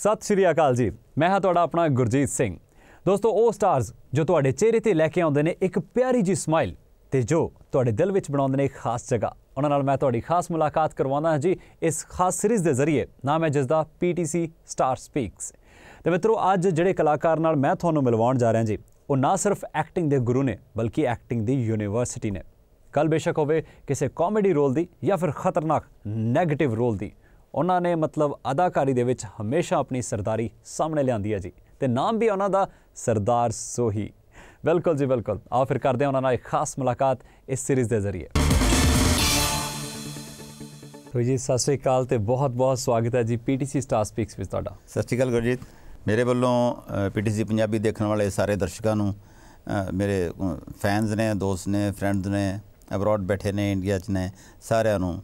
ਸਤਿ ਸ਼੍ਰੀ ਅਕਾਲ ਜੀ। ਮੈਂ ਹਾਂ ਤੁਹਾਡਾ ਆਪਣਾ ਗੁਰਜੀਤ ਸਿੰਘ। ਦੋਸਤੋ, ਉਹ ਸਟਾਰਸ ਜੋ ਤੁਹਾਡੇ ਚਿਹਰੇ ਤੇ ਲੈ ਕੇ ਆਉਂਦੇ ਨੇ ਇੱਕ ਪਿਆਰੀ ਜੀ ਸਮਾਈਲ ਤੇ ਜੋ ਤੁਹਾਡੇ ਦਿਲ ਵਿੱਚ ਬਣਾਉਂਦੇ ਨੇ ਇੱਕ ਖਾਸ ਜਗ੍ਹਾ। ਉਹਨਾਂ ਨਾਲ ਮੈਂ ਤੁਹਾਡੀ ਖਾਸ ਮੁਲਾਕਾਤ ਕਰਵਾਉਂਦਾ ਹਾਂ ਜੀ ਇਸ ਖਾਸ ਸੀਰੀਜ਼ ਦੇ ਜ਼ਰੀਏ। ਨਾਮ ਹੈ ਜਿਸ ਦਾ PTC ਸਟਾਰ ਸਪੀਕਸ ਤੇ ਮਿੱਤਰੋ, ਅੱਜ ਜਿਹੜੇ ਕਲਾਕਾਰ ਨਾਲ ਮੈਂ ਤੁਹਾਨੂੰ ਮਿਲਵਾਉਣ ਜਾ ਰਿਹਾ ਜੀ, ਉਹ ਨਾ ਸਿਰਫ ਐਕਟਿੰਗ ਦੇ ਗੁਰੂ ਨੇ, ਬਲਕਿ ਐਕਟਿੰਗ ਦੀ ਯੂਨੀਵਰਸਿਟੀ ਨੇ। ਕੱਲ ਬੇਸ਼ੱਕ ਹੋਵੇ ਕਿਸੇ ਕਾਮੇਡੀ ਰੋਲ ਦੀ ਜਾਂ ਫਿਰ ਖਤਰਨਾਕ 네ਗੇਟਿਵ ਰੋਲ ਦੀ। ਉਹਨਾਂ ਨੇ ਮਤਲਬ ਅਦਾਕਾਰੀ ਦੇ ਵਿੱਚ ਹਮੇਸ਼ਾ ਆਪਣੀ ਸਰਦਾਰੀ ਸਾਹਮਣੇ ਲਿਆਂਦੀ ਹੈ ਜੀ। ਤੇ ਨਾਮ ਵੀ ਉਹਨਾਂ ਦਾ ਸਰਦਾਰ ਸੋਹੀ। ਬਿਲਕੁਲ ਜੀ ਬਿਲਕੁਲ। ਆਓ ਫਿਰ ਕਰਦੇ ਹਾਂ ਉਹਨਾਂ ਨਾਲ ਇੱਕ ਖਾਸ ਮੁਲਾਕਾਤ ਇਸ ਸੀਰੀਜ਼ ਦੇ ਜ਼ਰੀਏ। ਤੋ ਜੀ, ਸਤਿ ਸ੍ਰੀ ਅਕਾਲ ਤੇ ਬਹੁਤ ਬਹੁਤ ਸਵਾਗਤ ਹੈ ਜੀ ਪੀਟੀਸੀ ਸਟਾਰ ਸਪੀਕਸ ਵਿੱਚ ਤੁਹਾਡਾ। ਸਤਿ ਸ਼੍ਰੀ ਅਕਾਲ ਗੁਰਜੀਤ। ਮੇਰੇ ਵੱਲੋਂ ਪੀਟੀਸੀ ਪੰਜਾਬੀ ਦੇਖਣ ਵਾਲੇ ਸਾਰੇ ਦਰਸ਼ਕਾਂ ਨੂੰ ਮੇਰੇ ਫੈਨਸ ਨੇ, ਦੋਸਤ ਨੇ ਫਰੈਂਡਸ ਨੇ ਅਬਰੋਡ ਬੈਠੇ ਨੇ, ਇੰਡੀਆ 'ਚ ਨੇ, ਸਾਰਿਆਂ ਨੂੰ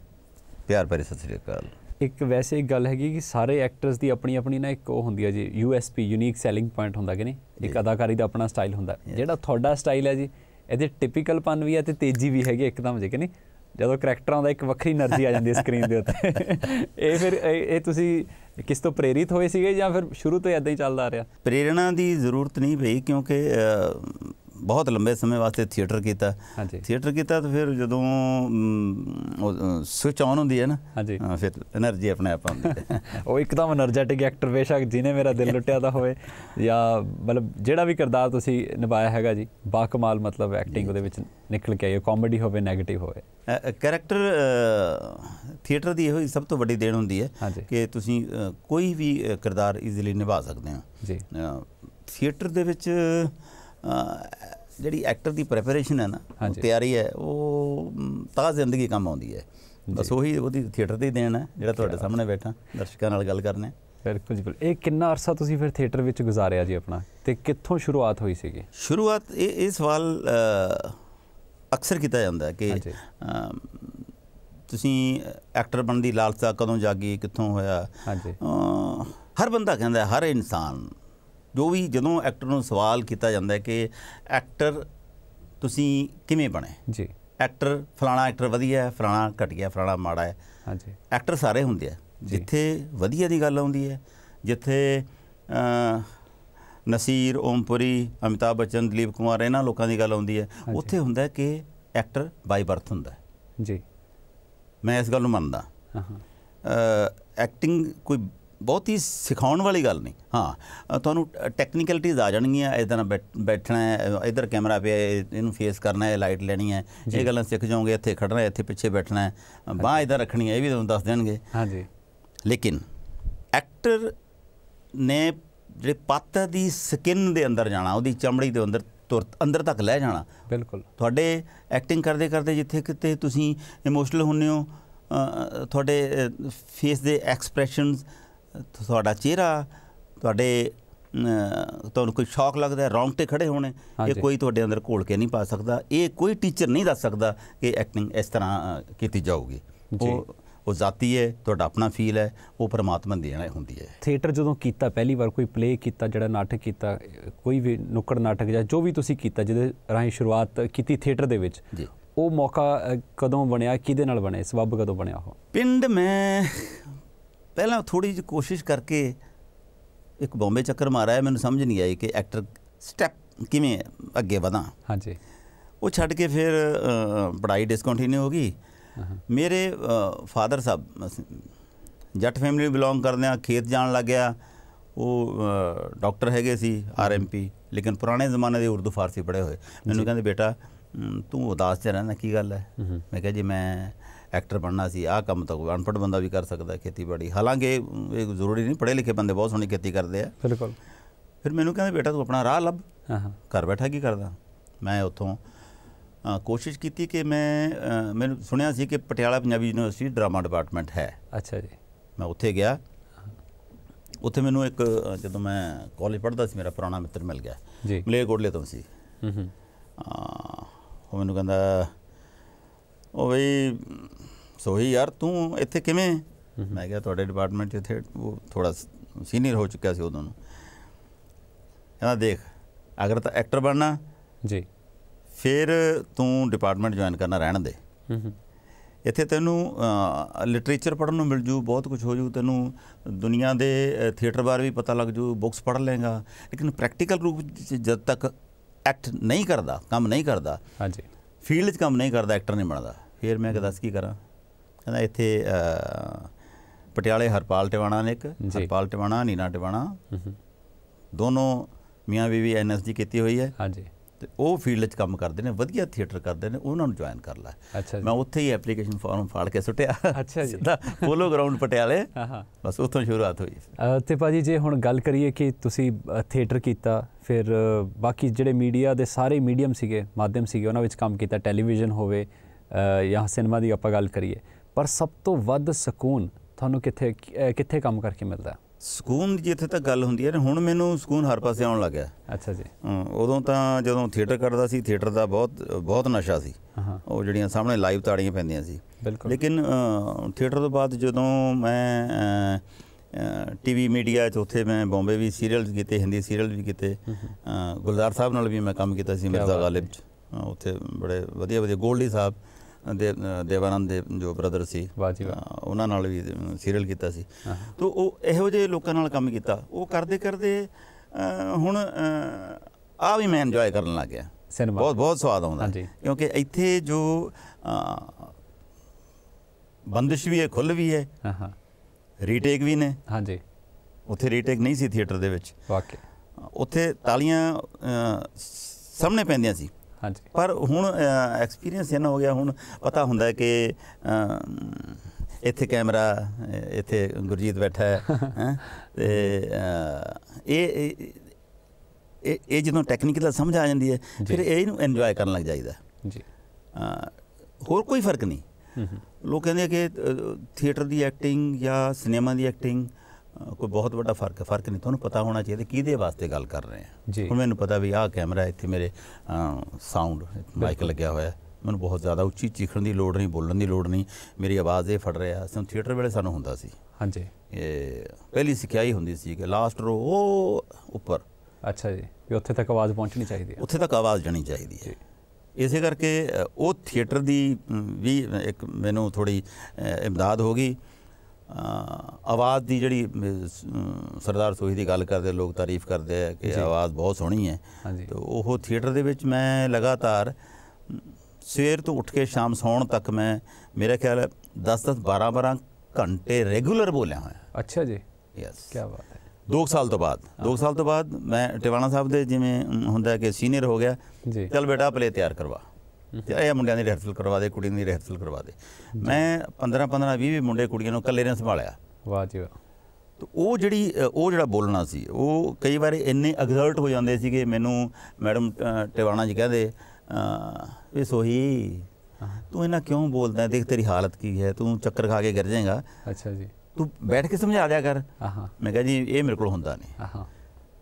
ਪਿਆਰ ਭਰੀ ਸਤਿ ਸ਼੍ਰੀ ਅਕਾਲ। ਇੱਕ ਵੈਸੇ ਗੱਲ ਹੈਗੀ ਕਿ ਸਾਰੇ ਐਕਟਰਸ ਦੀ ਆਪਣੀ ਆਪਣੀ ਨਾ ਇੱਕ ਉਹ ਹੁੰਦੀ ਹੈ ਜੀ U S P unique selling point ਹੁੰਦਾ ਕਿ ਨਹੀਂ? ਇੱਕ ਅਦਾਕਾਰੀ ਦਾ ਆਪਣਾ ਸਟਾਈਲ ਹੁੰਦਾ। ਜਿਹੜਾ ਤੁਹਾਡਾ ਸਟਾਈਲ ਹੈ ਜੀ ਇਹਦੇ ਟਿਪੀਕਲ ਪਨ ਵੀ ਹੈ ਤੇ ਤੇਜ਼ੀ ਵੀ ਹੈਗੀ ਇੱਕਦਮ ਜੀ ਕਿ ਨਹੀਂ? ਜਦੋਂ ਕੈਰੈਕਟਰਾਂ ਦਾ ਇੱਕ ਵੱਖਰੀ એનર્ਜੀ ਆ ਜਾਂਦੀ ਹੈ ਸਕਰੀਨ ਦੇ ਉੱਤੇ। ਇਹ ਫਿਰ ਇਹ ਤੁਸੀਂ ਕਿਸ ਤੋਂ ਪ੍ਰੇਰਿਤ ਹੋਏ ਸੀਗੇ ਜਾਂ ਫਿਰ ਸ਼ੁਰੂ ਤੋਂ ਇਦਾਂ ਹੀ ਚੱਲਦਾ ਆ ਰਿਹਾ? ਪ੍ਰੇਰਣਾ ਦੀ ਜ਼ਰੂਰਤ ਨਹੀਂ ਪਈ ਕਿਉਂਕਿ ਬਹੁਤ ਲੰਬੇ ਸਮੇਂ ਵਾਸਤੇ ਥੀਏਟਰ ਕੀਤਾ। ਥੀਏਟਰ ਕੀਤਾ ਤਾਂ ਫਿਰ ਜਦੋਂ ਸਵਿਚ ਆਨ ਹੁੰਦੀ ਹੈ ਨਾ ਫਿਰ એનર્ਜੀ ਆਪਣੇ ਆਪ ਆਉਂਦੀ ਹੈ। ਉਹ ਇੱਕਦਮ એનર્ਜੈਟਿਕ ਐਕਟਰ ਬੇਸ਼ੱਕ ਜਿਨੇ ਮੇਰਾ ਦਿਲ ਲੁੱਟਿਆ ਦਾ ਹੋਵੇ ਜਾਂ ਮਤਲਬ ਜਿਹੜਾ ਵੀ ਕਿਰਦਾਰ ਤੁਸੀਂ ਨਿਭਾਇਆ ਹੈਗਾ ਜੀ ਬਾ ਕਮਾਲ ਮਤਲਬ ਐਕਟਿੰਗ ਉਹਦੇ ਵਿੱਚ ਨਿਕਲ ਕੇ ਆਈ ਕਾਮੇਡੀ ਹੋਵੇ ਨੈਗੇਟਿਵ ਹੋਵੇ। ਕੈਰੈਕਟਰ ਥੀਏਟਰ ਦੀ ਇਹੋ ਹੀ ਸਭ ਤੋਂ ਵੱਡੀ ਦੇਣ ਹੁੰਦੀ ਹੈ ਕਿ ਤੁਸੀਂ ਕੋਈ ਵੀ ਕਿਰਦਾਰ ਈਜ਼ੀਲੀ ਨਿਭਾ ਸਕਦੇ ਹੋ। ਜੀ। ਥੀਏਟਰ ਦੇ ਵਿੱਚ ਜਿਹੜੀ ਐਕਟਰ ਦੀ ਪ੍ਰੈਪਰੇਸ਼ਨ ਹੈ ਨਾ। ਤਿਆਰੀ ਹੈ ਉਹ ਤਾਂ ਜ਼ਿੰਦਗੀ ਕੰਮ ਆਉਂਦੀ ਹੈ। ਬਸ ਉਹੀ ਉਹਦੀ ਥੀਏਟਰ ਦੀ ਦੇਣ ਹੈ ਜਿਹੜਾ ਤੁਹਾਡੇ ਸਾਹਮਣੇ ਬੈਠਾ ਦਰਸ਼ਕਾਂ ਨਾਲ ਗੱਲ ਕਰਨੇ। ਬਿਲਕੁਲ ਜੀ ਬਿਲਕੁਲ। ਇਹ ਕਿੰਨਾ ਅਰਸਾ ਤੁਸੀਂ ਫਿਰ ਥੀਏਟਰ ਵਿੱਚ ਗੁਜ਼ਾਰਿਆ ਜੀ ਆਪਣਾ? ਤੇ ਕਿੱਥੋਂ ਸ਼ੁਰੂਆਤ ਹੋਈ ਸੀਗੀ? ਸ਼ੁਰੂਆਤ ਇਹ ਇਹ ਸਵਾਲ ਅਕਸਰ ਕੀਤਾ ਜਾਂਦਾ ਹੈ ਕਿ ਤੁਸੀਂ ਐਕਟਰ ਬਣਨ ਦੀ ਲਾਲਸਾ ਕਦੋਂ ਜਾਗੀ ਕਿੱਥੋਂ ਹੋਇਆ? ਹਾਂਜੀ। ਹਰ ਬੰਦਾ ਕਹਿੰਦਾ ਹਰ ਇਨਸਾਨ ਜੋ ਵੀ ਜਦੋਂ ਐਕਟਰ ਨੂੰ ਸਵਾਲ ਕੀਤਾ ਜਾਂਦਾ ਹੈ ਕਿ ਐਕਟਰ ਤੁਸੀਂ ਕਿਵੇਂ ਬਣੇ? ਜੀ। ਐਕਟਰ ਫਲਾਣਾ ਐਕਟਰ ਵਧੀਆ ਹੈ ਫਲਾਣਾ ਘਟੀਆ ਫਲਾਣਾ ਮਾੜਾ ਹੈ। ਹਾਂਜੀ। ਐਕਟਰ ਸਾਰੇ ਹੁੰਦੇ ਆ। ਜਿੱਥੇ ਵਧੀਆ ਦੀ ਗੱਲ ਆਉਂਦੀ ਹੈ ਜਿੱਥੇ ਅ, ਨਸੀਰ ਓਮਪੁਰੀ ਅਮਿਤਾਭ ਬੱਚਨ ਦਲੀਪ ਕੁਮਾਰ ਇਹਨਾਂ ਲੋਕਾਂ ਦੀ ਗੱਲ ਆਉਂਦੀ ਹੈ। ਉੱਥੇ ਹੁੰਦਾ ਹੈ ਕਿ ਐਕਟਰ ਬਾਈ ਬਰਥ ਹੁੰਦਾ ਹੈ। ਜੀ। ਮੈਂ ਇਸ ਗੱਲ ਨੂੰ ਮੰਨਦਾ। ਹਾਂ ਹਾਂ। ਐਕਟਿੰਗ ਕੋਈ ਬਹੁਤੀ ਸਿਖਾਉਣ ਵਾਲੀ ਗੱਲ ਨਹੀਂ। ਹਾਂ ਤੁਹਾਨੂੰ ਟੈਕਨੀਕਲਿਟੀਜ਼ ਆ ਜਾਣਗੀਆਂ ਇਦਾਂ ਬੈਠਣਾ ਹੈ ਇਧਰ ਕੈਮਰਾ ਪਿਆ ਹੈ, ਇਹਨੂੰ ਫੇਸ ਕਰਨਾ ਹੈ ਲਾਈਟ ਲੈਣੀ ਹੈ ਇਹ ਗੱਲਾਂ ਸਿੱਖ ਜਾਓਗੇ ਇੱਥੇ ਖੜਨਾ ਹੈ ਇੱਥੇ ਪਿੱਛੇ ਬੈਠਣਾ ਹੈ ਬਾਹ ਇਧਰ ਰੱਖਣੀ ਹੈ ਇਹ ਵੀ ਤੁਹਾਨੂੰ ਦੱਸ ਦੇਣਗੇ। ਹਾਂਜੀ। ਲੇਕਿਨ ਐਕਟਰ ਨੇ ਜਿਹੜੇ ਪਾਤਰ ਦੀ ਸਕਿਨ ਦੇ ਅੰਦਰ ਜਾਣਾ ਉਹਦੀ ਚਮੜੀ ਦੇ ਅੰਦਰ ਤੁਰ ਅੰਦਰ ਤੱਕ ਲੈ ਜਾਣਾ। ਬਿਲਕੁਲ। ਤੁਹਾਡੇ ਐਕਟਿੰਗ ਕਰਦੇ ਕਰਦੇ ਜਿੱਥੇ ਕਿਤੇ ਤੁਸੀਂ ਇਮੋਸ਼ਨਲ ਹੁੰਨੇ ਹੋ ਤੁਹਾਡੇ ਫੇਸ ਦੇ ਐਕਸਪ੍ਰੈਸ਼ਨਸ ਤੁਹਾਡਾ ਚਿਹਰਾ ਤੁਹਾਡੇ ਤੁਹਾਨੂੰ ਕੋਈ ਸ਼ੌਕ ਲੱਗਦਾ ਰੌਂਗਟੇ ਖੜੇ ਹੋਣੇ ਇਹ। ਕੋਈ ਤੁਹਾਡੇ ਅੰਦਰ ਘੋਲ ਕੇ ਨਹੀਂ ਪਾ ਸਕਦਾ ਇਹ ਕੋਈ ਟੀਚਰ ਨਹੀਂ ਦੱਸ ਸਕਦਾ ਕਿ ਐਕਟਿੰਗ ਇਸ ਤਰ੍ਹਾਂ ਕੀਤੀ ਜਾਊਗੀ। ਉਹ ਉਹ ਜ਼ਾਤੀ ਹੈ ਤੁਹਾਡਾ ਆਪਣਾ ਫੀਲ ਹੈ ਉਹ ਪਰਮਾਤਮਾ ਦੀ ਦੇਣ ਹੁੰਦੀ ਹੈ ਥੀਏਟਰ ਜਦੋਂ ਕੀਤਾ ਪਹਿਲੀ ਵਾਰ ਕੋਈ ਪਲੇ ਕੀਤਾ ਜਿਹੜਾ ਨਾਟਕ ਕੀਤਾ ਕੋਈ ਵੀ ਨੁੱਕੜ ਨਾਟਕ ਜਾਂ ਜੋ ਵੀ ਤੁਸੀਂ ਕੀਤਾ ਜਿਹਦੇ ਰਾਹੀਂ ਸ਼ੁਰੂਆਤ ਕੀਤੀ ਥੀਏਟਰ ਦੇ ਵਿੱਚ ਉਹ ਮੌਕਾ ਕਦੋਂ ਬਣਿਆ ਕਿਹਦੇ ਨਾਲ ਬਣਿਆ ਸਬਬ ਕਦੋਂ ਬਣਿਆ ਉਹ ਪਿੰਡ ਮੈਂ ਪਹਿਲਾਂ ਥੋੜੀ ਜਿਹੀ ਕੋਸ਼ਿਸ਼ ਕਰਕੇ ਇੱਕ ਬੰਬੇ ਚੱਕਰ ਮਾਰਿਆ ਮੈਨੂੰ ਸਮਝ ਨਹੀਂ ਆਈ ਕਿ ਐਕਟਰ ਸਟੈਪ ਕਿਵੇਂ ਅੱਗੇ ਵਧਾਂ। ਹਾਂਜੀ। ਉਹ ਛੱਡ ਕੇ ਫਿਰ ਅ, ਪੜ੍ਹਾਈ ਡਿਸਕੰਟੀਨਿਊ ਹੋ ਗਈ। ਮੇਰੇ ਫਾਦਰ ਸਾਹਿਬ ਜੱਟ ਫੈਮਿਲੀ ਬਿਲੋਂਗ ਕਰਦੇ ਆ ਖੇਤ ਜਾਣ ਲੱਗਿਆ ਉਹ ਡਾਕਟਰ ਹੈਗੇ ਸੀ ਆਰਐਮਪੀ ਲੇਕਿਨ ਪੁਰਾਣੇ ਜ਼ਮਾਨੇ ਦੇ ਉਰਦੂ ਫਾਰਸੀ ਪੜ੍ਹੇ ਹੋਏ। ਮੈਨੂੰ ਕਹਿੰਦੇ ਬੇਟਾ ਤੂੰ ਉਦਾਸ ਚ ਰਹਿਣਾ ਕੀ ਗੱਲ ਹੈ। ਮੈਂ ਕਿਹਾ ਜੀ ਮੈਂ ਐਕਟਰ ਬਣਨਾ ਸੀ ਆਹ ਕੰਮ ਤਾਂ ਕੋਈ ਅਨਪੜ੍ਹ ਬੰਦਾ ਵੀ ਕਰ ਸਕਦਾ ਖੇਤੀਬਾੜੀ। ਹਾਲਾਂਕਿ ਇਹ ਜ਼ਰੂਰੀ ਨਹੀਂ ਪੜ੍ਹੇ ਲਿਖੇ ਬੰਦੇ ਬਹੁਤ ਸੋਹਣੀ ਖੇਤੀ ਕਰਦੇ ਆ। ਬਿਲਕੁਲ। ਫਿਰ ਮੈਨੂੰ ਕਹਿੰਦੇ ਬੇਟਾ ਤੂੰ ਆਪਣਾ ਰਾਹ ਲੱਭ। ਹਾਂ ਹਾਂ। ਘਰ ਬੈਠਾ ਕੀ ਕਰਦਾ? ਮੈਂ ਉੱਥੋਂ ਕੋਸ਼ਿਸ਼ ਕੀਤੀ ਕਿ ਮੈਂ ਮੈਨੂੰ ਸੁਣਿਆ ਸੀ ਕਿ Patiala Punjabi University drama department ਹੈ। ਅੱਛਾ ਜੀ। ਮੈਂ ਉੱਥੇ ਗਿਆ। ਉੱਥੇ ਮੈਨੂੰ ਇੱਕ ਜਦੋਂ ਮੈਂ ਕਾਲਜ ਪੜ੍ਹਦਾ ਸੀ ਮੇਰਾ ਪੁਰਾਣਾ ਮਿੱਤਰ ਮਿਲ ਗਿਆ। ਜੀ। ਮਲੇਰਕੋਟਲੇ ਤੋਂ ਸੀ। ਹੂੰ ਹੂੰ। ਉਹ ਮੈਨੂੰ ਕਹਿੰਦਾ ਉਹ ਬਈ ਸੋਹੀ ਯਾਰ ਤੂੰ ਇੱਥੇ ਕਿਵੇਂ? ਮੈਂ ਕਿਹਾ ਤੁਹਾਡੇ ਡਿਪਾਰਟਮੈਂਟ 'ਚ ਇੱਥੇ ਉਹ ਥੋੜਾ ਸੀਨੀਅਰ ਹੋ ਚੁੱਕਿਆ ਸੀ ਉਦੋਂ ਨੂੰ। ਕਹਿੰਦਾ ਦੇਖ ਅਗਰ ਤਾਂ ਐਕਟਰ ਬਣਨਾ ਜੀ। ਫਿਰ ਤੂੰ ਡਿਪਾਰਟਮੈਂਟ ਜੁਆਇਨ ਕਰਨਾ ਰਹਿਣ ਦੇ। ਇੱਥੇ ਤੈਨੂੰ ਲਿਟਰੇਚਰ ਪੜ੍ਹਨ ਨੂੰ ਮਿਲ ਜੂ ਬਹੁਤ ਕੁਝ ਹੋ ਜੂ ਤੈਨੂੰ ਦੁਨੀਆ ਦੇ ਥੀਏਟਰ ਬਾਰੇ ਵੀ ਪਤਾ ਲੱਗ ਜੂ ਬੁੱਕਸ ਪੜ੍ਹ ਲਏਗਾ। ਲੇਕਿਨ ਪ੍ਰੈਕਟੀਕਲ ਰੂਪ ਜਦ ਤੱਕ ਐਕਟ ਨਹੀਂ ਕਰਦਾ ਕੰਮ ਨਹੀਂ ਕਰਦਾ ਹਾਂਜੀ। ਫੀਲਡ 'ਚ ਕੰਮ ਨਹੀਂ ਕਰਦਾ ਐਕਟਰ ਨਹੀਂ ਬਣਦਾ। ਫਿਰ ਮੈਂ ਦੱਸ ਕੀ ਕਰਾਂ? ਕਹਿੰਦਾ ਇੱਥੇ ਪਟਿਆਲੇ ਹਰਪਾਲ ਟਿਵਾਣਾ ਨੇ ਇੱਕ। ਹਰਪਾਲ ਟਿਵਾਣਾ ਨੀਨਾ ਟਿਵਾਣਾ ਦੋਨੋਂ ਮੀਆਂ ਬੀਵੀ ਐਨਐਸਜੀ ਕੀਤੀ ਹੋਈ ਹੈ। ਹਾਂਜੀ। ਤੇ ਉਹ ਫੀਲਡ 'ਚ ਕੰਮ ਕਰਦੇ ਨੇ ਵਧੀਆ ਥੀਏਟਰ ਕਰਦੇ ਨੇ ਉਹਨਾਂ ਨੂੰ ਜੁਆਇਨ ਕਰ ਲੈ। ਮੈਂ ਉੱਥੇ ਹੀ ਐਪਲੀਕੇਸ਼ਨ ਫਾਰਮ ਫਾੜ ਕੇ ਸੁੱਟਿਆ। ਅੱਛਾ ਜੀ। ਸਿੱਧਾ ਪੋਲੋ ਗਰਾਊਂਡ ਪਟਿਆਲੇ। ਹਾਂ ਹਾਂ। ਬਸ ਉੱਥੋਂ ਸ਼ੁਰੂਆਤ ਹੋਈ। ਤੇ ਭਾਜੀ ਜੇ ਹੁਣ ਗੱਲ ਕਰੀਏ ਕਿ ਤੁਸੀਂ ਥੀਏਟਰ ਕੀਤਾ ਫਿਰ ਬਾਕੀ ਜਿਹੜੇ ਮੀਡੀਆ ਦੇ ਸਾਰੇ ਮੀਡੀਅਮ ਸੀਗੇ ਮਾਧਿਅਮ ਸੀਗੇ ਉਹਨਾਂ ਵਿੱਚ ਕੰਮ ਕੀਤਾ ਟੈਲੀਵਿਜ਼ਨ ਹੋਵੇ ਜਾਂ ਸਿਨੇਮਾ ਦੀ ਆਪਾਂ ਗੱਲ ਕਰੀਏ ਪਰ ਸਭ ਤੋਂ ਵੱਧ ਸਕੂਨ ਤੁਹਾਨੂੰ ਕਿੱਥੇ ਕਿੱਥੇ ਕੰਮ ਕਰਕੇ ਮਿਲਦਾ? ਹੈ? ਸਕੂਨ ਦੀ ਜਿੱਥੇ ਤੱਕ ਗੱਲ ਹੁੰਦੀ ਹੈ ਨਾ ਹੁਣ ਮੈਨੂੰ ਸਕੂਨ ਹਰ ਪਾਸੇ ਆਉਣ ਲੱਗਿਆ ਅੱਛਾ ਜੀ। ਉਦੋਂ ਤਾਂ ਜਦੋਂ ਥੀਏਟਰ ਕਰਦਾ ਸੀ ਥੀਏਟਰ ਦਾ ਬਹੁਤ ਬਹੁਤ ਨਸ਼ਾ ਸੀ। ਉਹ ਜਿਹੜੀਆਂ ਸਾਹਮਣੇ ਲਾਈਵ ਤਾੜੀਆਂ ਪੈਂਦੀਆਂ ਸੀ। ਬਿਲਕੁਲ। ਲੇਕਿਨ ਥੀਏਟਰ ਤੋਂ ਬਾਅਦ ਜਦੋਂ ਮੈਂ ਟੀਵੀ ਮੀਡੀਆ 'ਚ ਉੱਥੇ ਮੈਂ ਬੰਬੇ ਵੀ ਸੀਰੀਅਲਸ ਕੀਤੇ ਹਿੰਦੀ ਸੀਰੀਅਲ ਵੀ ਕੀਤੇ ਗੁਲਜ਼ਾਰ ਸਾਹਿਬ ਨਾਲ ਵੀ ਮੈਂ ਕੰਮ ਕੀਤਾ ਸੀ ਮਿਰਜ਼ਾ ਗਾਲਿਬ 'ਚ। ਉੱਥੇ ਬੜੇ ਵਧੀਆ ਵਧੀਆ ਗੋਲਡੀ ਸਾਹਿਬ ਦੇਵਾਨੰਦ ਦੇ ਜੋ ਬ੍ਰਦਰ ਸੀ ਉਹਨਾਂ ਨਾਲ ਵੀ ਸੀਰੀਅਲ ਕੀਤਾ ਸੀ। ਤੋ ਉਹ ਇਹੋ ਜਿਹੇ ਲੋਕਾਂ ਨਾਲ ਕੰਮ ਕੀਤਾ। ਉਹ ਕਰਦੇ ਕਰਦੇ ਹੁਣ ਆ ਵੀ ਮੈਂ ਇੰਜੋਏ ਕਰਨ ਲੱਗ ਗਿਆ। ਸਿਨੇਮਾ। ਬਹੁਤ ਬਹੁਤ ਸਵਾਦ ਆਉਂਦਾ। ਕਿਉਂਕਿ ਇੱਥੇ ਜੋ ਬੰਦਿਸ਼ ਵੀ ਹੈ ਖੁੱਲ ਵੀ ਹੈ। ਹਾਂ ਹਾਂ। ਰੀਟੇਕ ਵੀ ਨੇ। ਹਾਂਜੀ। ਉੱਥੇ ਰੀਟੇਕ ਨਹੀਂ ਸੀ ਥੀਏਟਰ ਦੇ ਵਿੱਚ। ਵਾਕਈ। ਉੱਥੇ ਤਾਲੀਆਂ ਸਾਹਮਣੇ ਪੈਂਦੀਆਂ ਸੀ। ਹਾਂਜੀ। ਪਰ ਹੁਣ ਐਕਸਪੀਰੀਅੰਸ ਇਹਨਾਂ ਹੋ ਗਿਆ ਹੁਣ ਪਤਾ ਹੁੰਦਾ ਕਿ ਇੱਥੇ ਕੈਮਰਾ ਇੱਥੇ ਗੁਰਜੀਤ ਬੈਠਾ ਹੈ ਤੇ ਇਹ ਇਹ- ਇਹ ਇਹ ਜਦੋਂ ਟੈਕਨੀਕਲ ਸਮਝ ਆ ਜਾਂਦੀ ਹੈ। ਫਿਰ ਇਹਨੂੰ ਇੰਜੋਏ ਕਰਨ ਲੱਗ ਜਾਈਦਾ। ਜੀ। ਹੋਰ ਕੋਈ ਫ਼ਰਕ ਨਹੀਂ। ਲੋਕ ਕਹਿੰਦੇ ਕਿ ਥੀਏਟਰ ਦੀ ਐਕਟਿੰਗ ਜਾਂ ਸਿਨੇਮਾ ਦੀ ਐਕਟਿੰਗ ਕੋਈ ਬਹੁਤ ਵੱਡਾ ਫ਼ਰਕ ਹੈ ਫ਼ਰਕ ਨਹੀਂ ਤੁਹਾਨੂੰ ਪਤਾ ਹੋਣਾ ਚਾਹੀਦਾ ਕਿਹਦੇ ਵਾਸਤੇ ਗੱਲ ਕਰ ਰਹੇ ਜੀ। ਹੁਣ ਮੈਨੂੰ ਪਤਾ ਵੀ ਆਹ ਕੈਮਰਾ ਇੱਥੇ ਮੇਰੇ ਸਾਊਂਡ ਮਾਈਕ ਲੱਗਿਆ ਹੋਇਆ। ਮੈਨੂੰ ਬਹੁਤ ਜ਼ਿਆਦਾ ਉੱਚੀ ਚੀਖਣ ਦੀ ਲੋੜ ਨਹੀਂ ਬੋਲਣ ਦੀ ਲੋੜ ਨਹੀਂ। ਮੇਰੀ ਆਵਾਜ਼ ਇਹ ਫੜ ਰਿਹਾ ਸਾਨੂੰ ਥੀਏਟਰ ਵੇਲੇ ਸਾਨੂੰ ਹੁੰਦਾ ਸੀ। ਹਾਂਜੀ। ਇਹ ਪਹਿਲੀ ਸਿੱਖਿਆਈ ਹੁੰਦੀ ਸੀ ਕਿ ਲਾਸਟ ਰੋ ਉਹ ਉੱਪਰ। ਅੱਛਾ ਜੀ ਵੀ ਉੱਥੇ ਤੱਕ ਆਵਾਜ਼ ਪਹੁੰਚਣੀ ਚਾਹੀਦੀ ਹੈ। ਉੱਥੇ ਤੱਕ ਆਵਾਜ਼ ਜਾਣੀ ਚਾਹੀਦੀ ਹੈ। ਇਸੇ ਕਰਕੇ ਉਹ ਥੀਏਟਰ ਦੀ ਵੀ ਇੱਕ ਮੈਨੂੰ ਥੋੜੀ ਇਮਦਾਦ ਹੋ ਗਈ। ਆਵਾਜ਼ ਦੀ ਜਿਹੜੀ ਸਰਦਾਰ ਸੋਹੀ ਦੀ ਗੱਲ ਕਰਦੇ ਲੋਕ ਤਾਰੀਫ ਕਰਦੇ ਆ ਕਿ। ਆਵਾਜ਼ ਬਹੁਤ ਸੋਹਣੀ ਹੈ। ਤੇ ਉਹ ਥੀਏਟਰ ਦੇ ਵਿੱਚ ਮੈਂ ਲਗਾਤਾਰ ਸਵੇਰ ਤੋਂ ਉੱਠ ਕੇ ਸ਼ਾਮ ਸੌਣ ਤੱਕ ਮੈਂ ਮੇਰਾ ਖਿਆਲ ਹੈ 10 10 12 12 ਘੰਟੇ ਰੈਗੂਲਰ ਬੋਲਿਆ ਹੋਇਆ। ਅੱਛਾ ਜੀ। ਯੈਸ ਕੀ ਬਾਤ ਹੈ। ਦੋ ਕੁ ਸਾਲ ਤੋਂ ਬਾਅਦ ਦੋ ਕੁ ਸਾਲ ਤੋਂ ਬਾਅਦ ਮੈਂ ਟਿਵਾਣਾ ਸਾਹਿਬ ਦੇ ਜਿਵੇਂ ਹੁੰਦਾ ਕਿ ਸੀਨੀਅਰ ਹੋ ਗਿਆ ਜੀ। ਚੱਲ ਬੇਟਾ ਪਲੇ ਤਿਆਰ ਕਰਵਾ। ਤੇ ਇਹ ਮੁੰਡਿਆਂ ਦੀ ਰਿਹਰਸਲ ਕਰਵਾ ਦੇ ਕੁੜੀਆਂ ਦੀ ਰਿਹਰਸਲ ਕਰਵਾ ਦੇ। ਮੈਂ 15 15 20 20 ਮੁੰਡੇ ਕੁੜੀਆਂ ਨੂੰ ਇਕੱਲੇ ਨੇ ਸੰਭਾਲਿਆ। ਵਾਹ ਜੀ ਵਾਹ। ਤੇ ਉਹ ਜਿਹੜੀ ਉਹ ਜਿਹੜਾ ਬੋਲਣਾ ਸੀ ਉਹ ਕਈ ਵਾਰੀ ਇੰਨੇ ਐਗਜ਼ਰਟ ਹੋ ਜਾਂਦੇ ਸੀਗੇ ਮੈਨੂੰ ਮੈਡਮ ਟਿਵਾਣਾ ਜੀ ਕਹਿੰਦੇ ਵੀ ਸੋਹੀ ਤੂੰ ਇਹਨਾਂ ਕਿਉਂ ਬੋਲਦਾ? ਦੇਖ ਤੇਰੀ ਹਾਲਤ ਕੀ ਹੈ ਤੂੰ ਚੱਕਰ ਖਾ ਕੇ ਗਿਰ ਜਾਏਗਾ। ਅੱਛਾ ਜੀ। ਤੂੰ ਬੈਠ ਕੇ ਸਮਝਾ ਦਿਆ ਕਰ। ਆਹਾਂ ਮੈਂ ਕਿਹਾ ਜੀ ਇਹ ਮੇਰੇ ਕੋਲ ਹੁੰਦਾ ਨਹੀਂ। ਆਹਾਂ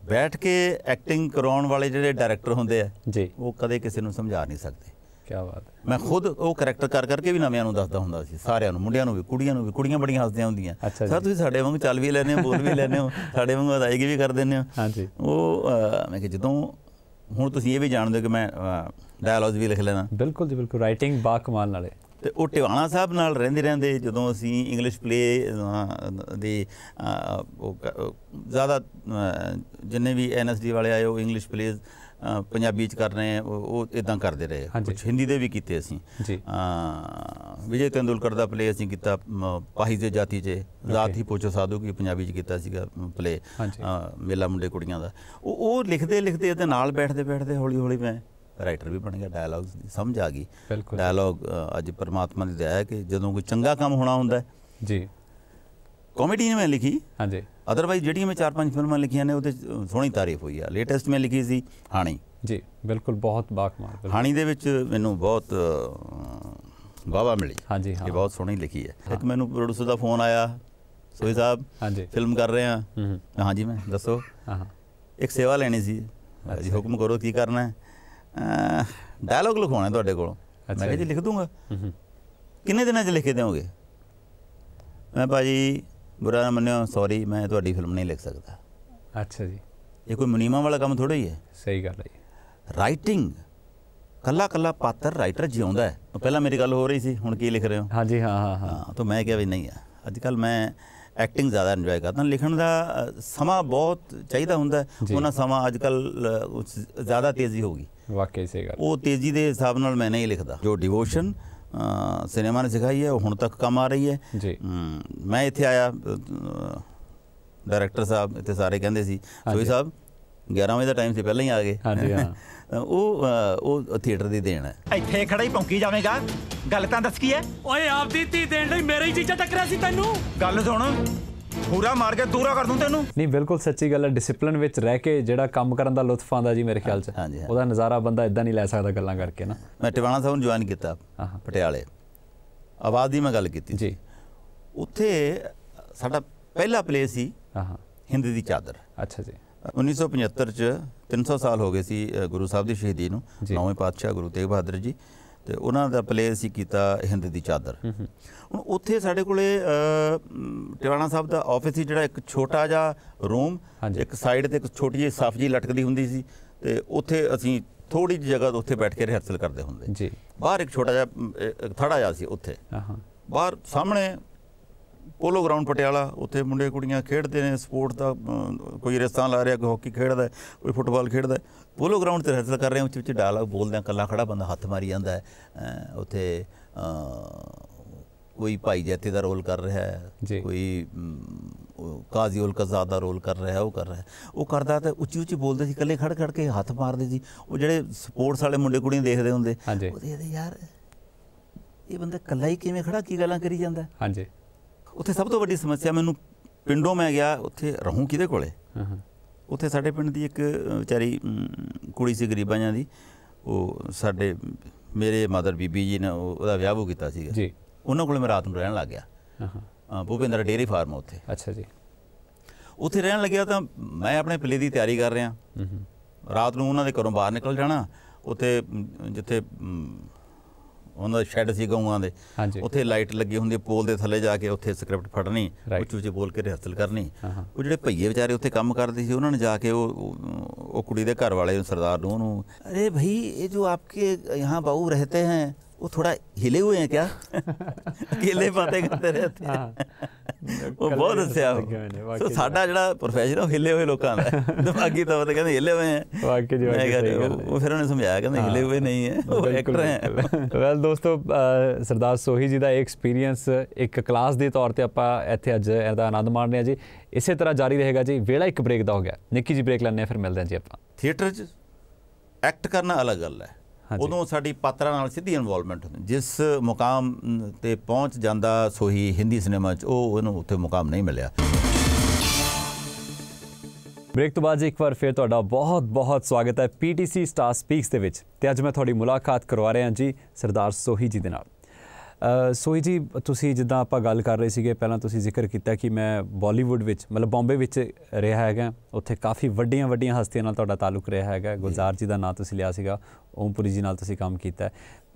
ਬੈਠ ਕੇ ਐਕਟਿੰਗ ਕਰਾਉਣ ਵਾਲੇ ਜਿਹੜੇ ਡਾਇਰੈਕਟਰ ਹੁੰਦੇ ਆ ਜੀ। ਉਹ ਕਦੇ ਕਿਸੇ ਨੂੰ ਸਮਝਾ ਨਹੀਂ ਸਕਦੇ। ਕੀ ਬਾਤ ਹੈ। ਮੈਂ ਖੁਦ ਉਹ ਕਰੈਕਟਰ ਕਰ ਕਰਕੇ ਵੀ ਨਵਿਆਂ ਨੂੰ ਦੱਸਦਾ ਹੁੰਦਾ ਸੀ ਸਾਰਿਆਂ ਨੂੰ ਮੁੰਡਿਆਂ ਨੂੰ ਵੀ ਕੁੜੀਆਂ ਨੂੰ ਵੀ ਕੁੜੀਆਂ ਬੜੀਆਂ ਹੱਸਦੀਆਂ ਹੁੰਦੀਆਂ। ਸਰ ਤੁਸੀਂ ਸਾਡੇ ਵਾਂਗ ਚੱਲ ਵੀ ਲੈਂਦੇ ਹੋ ਬੋਲ ਵੀ ਲੈਂਦੇ ਹੋ ਸਾਡੇ ਵਾਂਗ ਅਦਾਇਗੀ ਵੀ ਕਰ ਦਿੰਦੇ ਹੋ। ਹਾਂਜੀ। ਉਹ ਮੈਂ ਕਿ ਜਦੋਂ ਹੁਣ ਤੁਸੀਂ ਇਹ ਵੀ ਜਾਣਦੇ ਹੋ ਕਿ ਮੈਂ ਡਾਇਲੌਗਸ ਵੀ ਲਿਖ ਲੈਣਾ ਬਿਲਕੁਲ ਜੀ ਬਿਲਕੁਲ ਰਾਈਟਿੰਗ ਬਾ ਕਮਾਲ ਨਾਲੇ ਤੇ ਉਹ ਟਿਵਾਣਾ ਸਾਹਿਬ ਨਾਲ ਰਹਿੰਦੇ ਰਹਿੰਦੇ ਜਦੋਂ ਅਸੀਂ ਇੰਗਲਿਸ਼ ਪਲੇ ਦੀ ਜ਼ਿਆਦਾ ਜਿੰਨੇ ਵੀ ਐਨਐਸਡੀ ਵਾਲੇ ਆਏ ਉਹ ਇੰਗਲਿਸ਼ ਪਲੇਜ਼ ਪੰਜਾਬੀ ਚ ਕਰ ਰਹੇ ਆ, ਉਹ ਇਦਾਂ ਕਰਦੇ ਰਹੇ। ਕੁਝ ਹਿੰਦੀ ਦੇ ਵੀ ਕੀਤੇ ਅਸੀਂ। ਜੀ। ਵਿਜੇ ਤੇਂਦੁਲਕਰ ਦਾ ਪਲੇ ਅਸੀਂ ਕੀਤਾ ਪਾਹੀ ਦੇ ਜਾਤੀ 'ਚ ਜ਼ਾਤ ਹੀ ਪੁੱਛੋ ਸਾਧੂ ਕੀ ਪੰਜਾਬੀ 'ਚ ਕੀਤਾ ਸੀਗਾ ਪਲੇ। ਮੇਲਾ ਮੁੰਡੇ ਕੁੜੀਆਂ ਦਾ। ਉਹ ਉਹ ਲਿਖਦੇ ਲਿਖਦੇ ਉਹਦੇ ਨਾਲ ਬੈਠਦੇ ਬੈਠਦੇ ਹੌਲੀ ਹੌਲੀ ਮੈਂ ਰਾਈਟਰ ਵੀ ਬਣ ਗਿਆ ਡਾਇਲੌਗਸ ਦੀ ਸਮਝ ਆ ਗਈ। ਡਾਇਲੌਗ ਅੱਜ ਪਰਮਾਤਮਾ ਦੀ ਦਇਆ ਹੈ ਕਿ ਜਦੋਂ ਕੋਈ ਚੰਗਾ ਕੰਮ ਹੋਣਾ ਹੁੰਦਾ ਹੈ। ਜੀ। ਕਾਮੇਡੀ ਨੇ ਮੈਂ ਲਿਖੀ। ਹਾਂਜੀ। ਅਦਰਵਾਈਜ਼ ਜਿਹੜੀਆਂ ਮੈਂ ਚਾਰ ਪੰਜ ਫਿਲਮਾਂ ਲਿਖੀਆਂ ਨੇ ਉਹਦੇ ਸੋਹਣੀ ਤਾਰੀਫ ਹੋਈ ਆ। ਲੇਟੈਸਟ ਮੈਂ ਲਿਖੀ ਸੀ ਹਾਣੀ। ਜੀ ਬਿਲਕੁਲ ਬਹੁਤ ਬਾ ਕਮਾਲ ਬਿਲਕੁਲ। ਹਾਣੀ ਦੇ ਵਿੱਚ ਮੈਨੂੰ ਬਹੁਤ ਵਾਵਾ ਮਿਲੀ। ਹਾਂਜੀ ਹਾਂ। ਇਹ ਬਹੁਤ ਸੋਹਣੀ ਲਿਖੀ ਹੈ। ਇੱਕ ਮੈਨੂੰ ਪ੍ਰੋਡਿਊਸਰ ਦਾ ਫੋਨ ਆਇਆ ਸੋਈ ਸਾਹਿਬ ਹਾਂਜੀ। ਫਿਲਮ ਕਰ ਰਹੇ ਆ ਹਾਂਜੀ ਮੈਂ ਦੱਸੋ। ਹਾਂ ਇੱਕ ਸੇਵਾ ਲੈਣੀ ਸੀ। ਜੀ ਹੁਕਮ ਕਰੋ ਕੀ ਕਰਨਾ ਹੈ। ਡਾਇਲੌਗ ਲਿਖਵਾਉਣਾ ਤੁਹਾਡੇ ਕੋਲੋਂ। ਮੈਂ ਕਿਹਾ ਜੀ। ਲਿਖ ਦੂੰਗਾ। ਕਿੰਨੇ ਦਿਨਾਂ 'ਚ ਲਿਖ ਕੇ ਦਿਓਗੇ? ਮੈਂ ਭਾਜੀ ਬੁਰਾ ਨਾ ਮੰਨਿਓ ਸੌਰੀ ਮੈਂ ਤੁਹਾਡੀ ਫਿਲਮ ਨਹੀਂ ਲਿਖ ਸਕਦਾ। ਅੱਛਾ ਜੀ। ਇਹ ਕੋਈ ਮੁਨੀਮਾ ਵਾਲਾ ਕੰਮ ਥੋੜਾ ਹੀ ਹੈ। ਸਹੀ ਗੱਲ ਹੈ ਜੀ। ਰਾਈਟਿੰਗ ਕੱਲਾ ਕੱਲਾ ਪਾਤਰ ਰਾਈਟਰ ਜਿਉਂਦਾ ਹੈ। ਪਹਿਲਾਂ ਮੇਰੀ ਗੱਲ ਹੋ ਰਹੀ ਸੀ ਹੁਣ ਕੀ ਲਿਖ ਰਹੇ ਹੋ? ਹਾਂਜੀ ਹਾਂ ਹਾਂ ਹਾਂ। ਤਾਂ ਮੈਂ ਕਿਹਾ ਵੀ ਨਹੀਂ ਆ। ਅੱਜ ਕੱਲ ਮੈਂ ਐਕਟਿੰਗ ਜ਼ਿਆਦਾ ਇੰਜੋਏ ਕਰਦਾ ਲਿਖਣ ਦਾ ਸਮਾਂ ਬਹੁਤ ਚਾਹੀਦਾ ਹੁੰਦਾ। ਉਹਨਾਂ ਸਮਾਂ ਅੱਜ ਕੱਲ ਜ਼ਿਆਦਾ ਤੇਜ਼ੀ ਹੋ ਗਈ। ਵਾਕਈ ਸਹੀ ਗੱਲ ਉਹ ਤੇਜ਼ੀ ਦੇ ਹਿਸਾਬ ਨਾਲ ਮੈਂ ਨਹੀਂ ਲਿਖਦਾ। ਜੋ ਡਿਵੋਸ਼ਨ ਸਿਨੇਮਾ ਨੇ ਸਿਖਾਈ ਹੈ ਉਹ ਹੁਣ ਤੱਕ ਕੰਮ ਆ ਰਹੀ ਹੈ। ਜੀ। ਮੈਂ ਇੱਥੇ ਆਇਆ ਡਾਇਰੈਕਟਰ ਸਾਹਿਬ ਇੱਥੇ ਸਾਰੇ ਕਹਿੰਦੇ ਸੀ ਸੋਈ। ਸਾਹਿਬ 11 ਵਜੇ ਦਾ ਟਾਈਮ ਸੀ ਪਹਿਲਾਂ ਹੀ ਆ ਗਏ। ਹਾਂਜੀ, ਹਾਂ। ਉਹ ਉਹ ਥੀਏਟਰ ਦੀ ਦੇਣ ਹੈ। ਇੱਥੇ ਖੜਾ ਹੀ ਭੌਂਕੀ ਜਾਵੇਂਗਾ। ਗੱਲ ਤਾਂ ਦੱਸ ਕੀ ਹੈ? ਓਏ ਆਪਦੀ ਧੀ ਦੇਣ ਲਈ ਮੇਰੇ ਹੀ ਚੀਜ਼ਾਂ ਟੱਕਰਿਆ ਸੀ ਤੈਨੂੰ। ਗੱਲ ਸੁਣ। ਪੂਰਾ ਮਾਰ ਕੇ ਦੂਰਾ ਕਰ ਦੂੰ ਤੈਨੂੰ। ਨਹੀਂ ਬਿਲਕੁਲ ਸੱਚੀ ਗੱਲ ਹੈ ਡਿਸਪਲਿਨ ਵਿੱਚ ਰਹਿ ਕੇ ਜਿਹੜਾ ਕੰਮ ਕਰਨ ਦਾ ਲੁਤਫ ਆਉਂਦਾ ਜੀ ਮੇਰੇ ਖਿਆਲ 'ਚ। ਉਹਦਾ ਨਜ਼ਾਰਾ ਬੰਦਾ ਇਦਾਂ ਨਹੀਂ ਲੈ ਸਕਦਾ ਗੱਲਾਂ ਕਰਕੇ ਨਾ। ਮੈਂ ਟਿਵਾਣਾ ਸਾਹਿਬ ਨੂੰ ਜੁਆਇਨ ਕੀਤਾ। ਪਟਿਆਲੇ। ਆਵਾਜ਼ ਦੀ ਮੈਂ ਗੱਲ ਕੀਤੀ ਜੀ। ਉੱਥੇ ਸਾਡਾ ਪਹਿਲਾ ਪਲੇ ਸੀ ਹਾਂ ਹਿੰਦ ਦੀ ਚਾਦਰ। ਅੱਛਾ ਜੀ। 1975 ਚ 300 ਸਾਲ ਹੋ ਗਏ ਸੀ ਗੁਰੂ ਸਾਹਿਬ ਦੀ ਸ਼ਹੀਦੀ ਨੂੰ। ਨੌਵੇਂ ਪਾਤਸ਼ਾਹ ਗੁਰੂ ਤੇਗ ਬਹਾਦਰ ਜੀ। ਤੇ ਉਹਨਾਂ ਦਾ ਪਲੇ ਸੀ ਕੀਤਾ ਹਿੰਦ ਦੀ ਚਾਦਰ। ਹੁਣ ਉੱਥੇ ਸਾਡੇ ਕੋਲੇ ਟਿਵਾਣਾ ਸਾਹਿਬ ਦਾ ਆਫਿਸ ਸੀ ਜਿਹੜਾ ਇੱਕ ਛੋਟਾ ਜਿਹਾ ਰੂਮ। ਇੱਕ ਸਾਈਡ ਤੇ ਇੱਕ ਛੋਟੀ ਜਿਹੀ ਸਫ ਜੀ ਲਟਕਦੀ ਹੁੰਦੀ ਸੀ ਤੇ ਉੱਥੇ ਅਸੀਂ ਥੋੜੀ ਜਿਹੀ ਜਗ੍ਹਾ ਉੱਥੇ ਬੈਠ ਕੇ ਰਿਹਰਸਲ ਕਰਦੇ ਹੁੰਦੇ। ਜੀ। ਬਾਹਰ ਇੱਕ ਛੋਟਾ ਜਿਹਾ ਥੜਾ ਜਿਹਾ ਸੀ ਉੱਥੇ। ਬਾਹਰ ਸਾਹਮਣੇ ਪੋਲੋ ਗਰਾਊਂਡ ਪਟਿਆਲਾ ਉੱਥੇ ਮੁੰਡੇ ਕੁੜੀਆਂ ਖੇਡਦੇ ਨੇ ਸਪੋਰਟ ਦਾ ਕੋਈ ਰੇਸਾਂ ਲਾ ਰਿਹਾ ਕੋਈ ਹਾਕੀ ਖੇਡਦਾ ਕੋਈ ਫੁੱਟਬਾਲ ਖੇਡਦਾ। ਪੋਲੋ ਗਰਾਊਂਡ ਤੇ ਰਿਹਰਸਲ ਕਰ ਰਹੇ ਹਾਂ ਉੱਚ ਵਿੱਚ ਡਾਇਲਾਗ ਬੋਲਦੇ ਆ ਕੱਲਾ ਖੜਾ ਬੰਦਾ ਹੱਥ ਮਾਰੀ ਜਾਂਦਾ ਹੈ ਉੱਥੇ ਕੋਈ ਭਾਈ ਜੈਤੇ ਦਾ ਰੋਲ ਕਰ ਰਿਹਾ। ਹੈ ਕੋਈ ਕਾਜ਼ੀ ਉਲ ਕਜ਼ਾਦ ਦਾ ਰੋਲ ਕਰ ਰਿਹਾ ਉਹ ਕਰ ਰਿਹਾ। ਉਹ ਕਰਦਾ ਤਾਂ ਉੱਚੀ ਉੱਚੀ ਬੋਲਦੇ ਸੀ ਇਕੱਲੇ ਖੜ ਖੜ ਕੇ ਹੱਥ ਮਾਰਦੇ ਸੀ ਉਹ ਜਿਹੜੇ ਸਪੋਰਟਸ ਵਾਲੇ ਮੁੰਡੇ ਕੁੜੀਆਂ ਦੇਖਦੇ ਹੁੰਦੇ। ਉਹ ਦੇਖਦੇ ਯਾਰ ਇਹ ਬੰਦਾ ਇਕੱਲਾ ਹੀ ਕਿਵੇਂ ਖੜਾ ਕੀ ਗੱਲਾਂ ਕਰੀ ਜਾਂਦਾ? ਹਾਂਜੀ ਉੱਥੇ ਸਭ ਤੋਂ ਵੱਡੀ ਸਮੱਸਿਆ ਮੈਨੂੰ ਪਿੰਡੋਂ ਮੈਂ ਗਿਆ ਉੱਥੇ ਰਹੂੰ ਕਿਹਦੇ ਕੋਲੇ? ਉੱਥੇ ਸਾਡੇ ਪਿੰਡ ਦੀ ਇੱਕ ਵਿਚਾਰੀ ਕੁੜੀ ਸੀ ਗਰੀਬਾਂ ਜਿਹਾਂ ਦੀ। ਉਹ ਸਾਡੇ ਮੇਰੇ ਮਦਰ ਬੀਬੀ ਜੀ ਨੇ ਉਹ- ਉਹਦਾ ਵਿਆਹ ਉਹ ਕੀਤਾ ਸੀਗਾ। ਜੀ। ਉਹਨਾਂ ਕੋਲੇ ਮੈਂ ਰਾਤ ਨੂੰ ਰਹਿਣ ਲੱਗ ਗਿਆ। ਹਾਂ ਭੁਪਿੰਦਰ ਡੇਅਰੀ ਫਾਰਮ ਉੱਥੇ। ਅੱਛਾ ਜੀ। ਉੱਥੇ ਰਹਿਣ ਲੱਗਿਆ ਤਾਂ ਮੈਂ ਆਪਣੇ ਪਲੇ ਦੀ ਤਿਆਰੀ ਕਰ ਰਿਹਾ। ਹੂੰ ਹੂੰ। ਰਾਤ ਨੂੰ ਉਹਨਾਂ ਦੇ ਘਰੋਂ ਬਾਹਰ ਨਿਕਲ ਜਾਣਾ। ਉੱਥੇ ਜਿੱਥੇ ਉਹਨਾਂ ਦਾ ਸ਼ੈਡ ਸੀ ਗਊਆਂ ਦੇ। ਉੱਥੇ ਲਾਈਟ ਲੱਗੀ ਹੁੰਦੀ ਪੋਲ ਦੇ ਥੱਲੇ ਜਾ ਕੇ ਉੱਥੇ ਸਕ੍ਰਿਪਟ ਫੜਨੀ ਉੱਚੀ ਉੱਚੀ ਬੋਲ ਕੇ ਰਿਹਰਸਲ ਕਰਨੀ। ਉਹ ਜਿਹੜੇ ਭਈਏ ਵਿਚਾਰੇ ਉੱਥੇ ਕੰਮ ਕਰਦੇ ਸੀ ਉਹਨਾਂ ਨੇ ਜਾ ਕੇ ਉਹ ਉਹ ਕੁੜੀ ਦੇ ਘਰ ਵਾਲੇ ਸਰਦਾਰ ਨੂੰ ਉਹਨੂੰ ਅਰੇ ਭਈ ਇਹ ਜੋ ਆਪਕੇ ਯਹਾਂ ਬਾਹੂ ਰਹਤੇ ਹੈ वो थोड़ा हिले हुए हैं क्या अकेले बातें करते रहते हैं ਉਹ ਬਹੁਤ ਕੱਲੇ ਹੱਸਿਆ ਉਹ। ਲੱਗੇ ਹੋਏ ਨੇ, ਸੋ ਵਾਕਈ ਸਾਡਾ ਜਿਹੜਾ ਪ੍ਰੋਫੈਸ਼ਨ ਉਹ ਹਿੱਲੇ ਹੋਏ ਲੋਕਾਂ ਦਾ ਹੈ। ਦਿਮਾਗੀ ਤੌਰ ਤੇ ਕਹਿੰਦੇ ਹਿੱਲੇ ਹੋਏ ਹੈ ਵਾਕਈ ਜੀ, ਮੈਂ ਵਾਕਈ ਕਿਹਾ, ਸਹੀ ਗੱਲ ਉਹ- ਹੈ। ਉਹ ਫਿਰ ਉਹਨੇ ਸਮਝਾਇਆ ਕਹਿੰਦੇ ਹਿੱਲੇ ਹੋਏ ਨਹੀਂ ਹੈ ਉਹ ਐਕਟਰ ਹੈ ਵੈਲ ਦੋਸਤੋ ਅ, ਸਰਦਾਰ ਸੋਹੀ ਜੀ ਦਾ ਐਕਸਪੀਰੀਅੰਸ ਇੱਕ ਕਲਾਸ ਦੇ ਤੌਰ ਤੇ ਆਪਾਂ ਇੱਥੇ ਅੱਜ ਇਹਦਾ ਆਨੰਦ ਮਾਣ ਰਹੇ ਹਾਂ ਜੀ ਇਸੇ ਤਰ੍ਹਾਂ ਜਾਰੀ ਰਹੇਗਾ ਜੀ ਵੇਲਾ ਇੱਕ ਬ੍ਰੇਕ ਦਾ ਹੋ ਗਿਆ ਨਿੱਕੀ ਜੀ ਬ੍ਰੇਕ ਲੈਣੇ ਫਿਰ ਮਿਲਦੇ ਹਾਂ ਜੀ ਆਪਾਂ ਥੀਏਟਰ 'ਚ ਐਕਟ ਕਰਨਾ ਅਲੱਗ ਗੱਲ ਹੈ ਹਾਂਜੀ। ਉਦੋਂ ਸਾਡੀ ਪਾਤਰਾਂ ਨਾਲ ਸਿੱਧੀ ਇਨਵੋਲਵਮੈਂਟ ਹੁੰਦੀ। ਜਿਸ ਮੁਕਾਮ ਤੇ ਪਹੁੰਚ ਜਾਂਦਾ ਸੋਹੀ ਹਿੰਦੀ ਸਿਨੇਮਾ 'ਚ ਉਹ ਉਹਨੂੰ ਉੱਥੇ ਮੁਕਾਮ ਨਹੀਂ ਮਿਲਿਆ। ਬ੍ਰੇਕ ਤੋਂ ਬਾਅਦ ਇੱਕ ਵਾਰ ਫਿਰ ਤੁਹਾਡਾ ਬਹੁਤ ਬਹੁਤ ਸਵਾਗਤ ਹੈ PTC ਸਟਾਰ ਸਪੀਕਸ ਦੇ ਵਿੱਚ। ਤੇ ਅੱਜ ਮੈਂ ਤੁਹਾਡੀ ਮੁਲਾਕਾਤ ਕਰਵਾ ਰਿਹਾ ਜੀ ਸਰਦਾਰ ਸੋਹੀ ਜੀ ਦੇ ਨਾਲ। ਸੋਹੀ ਜੀ ਤੁਸੀਂ ਜਿੱਦਾਂ ਆਪਾਂ ਗੱਲ ਕਰ ਰਹੇ ਸੀਗੇ ਪਹਿਲਾਂ ਤੁਸੀਂ ਜ਼ਿਕਰ ਕੀਤਾ ਕਿ ਮੈਂ ਬਾਲੀਵੁੱਡ ਵਿੱਚ ਮਤਲਬ ਬੰਬੇ ਵਿੱਚ ਰਿਹਾ ਹੈਗਾ ਉੱਥੇ ਕਾਫੀ ਵੱਡੀਆਂ ਵੱਡੀਆਂ ਹਸਤੀਆਂ ਨਾਲ ਤੁਹਾਡਾ ਤਾਲੁਕ ਰਿਹਾ ਹੈਗਾ। ਗੁਲਜ਼ਾਰ ਜੀ ਦਾ ਨਾਂ ਤੁਸੀਂ ਲਿਆ ਸੀਗਾ ਓਮਪੁਰੀ ਜੀ ਨਾਲ ਤੁਸੀਂ ਕੰਮ ਕੀਤਾ।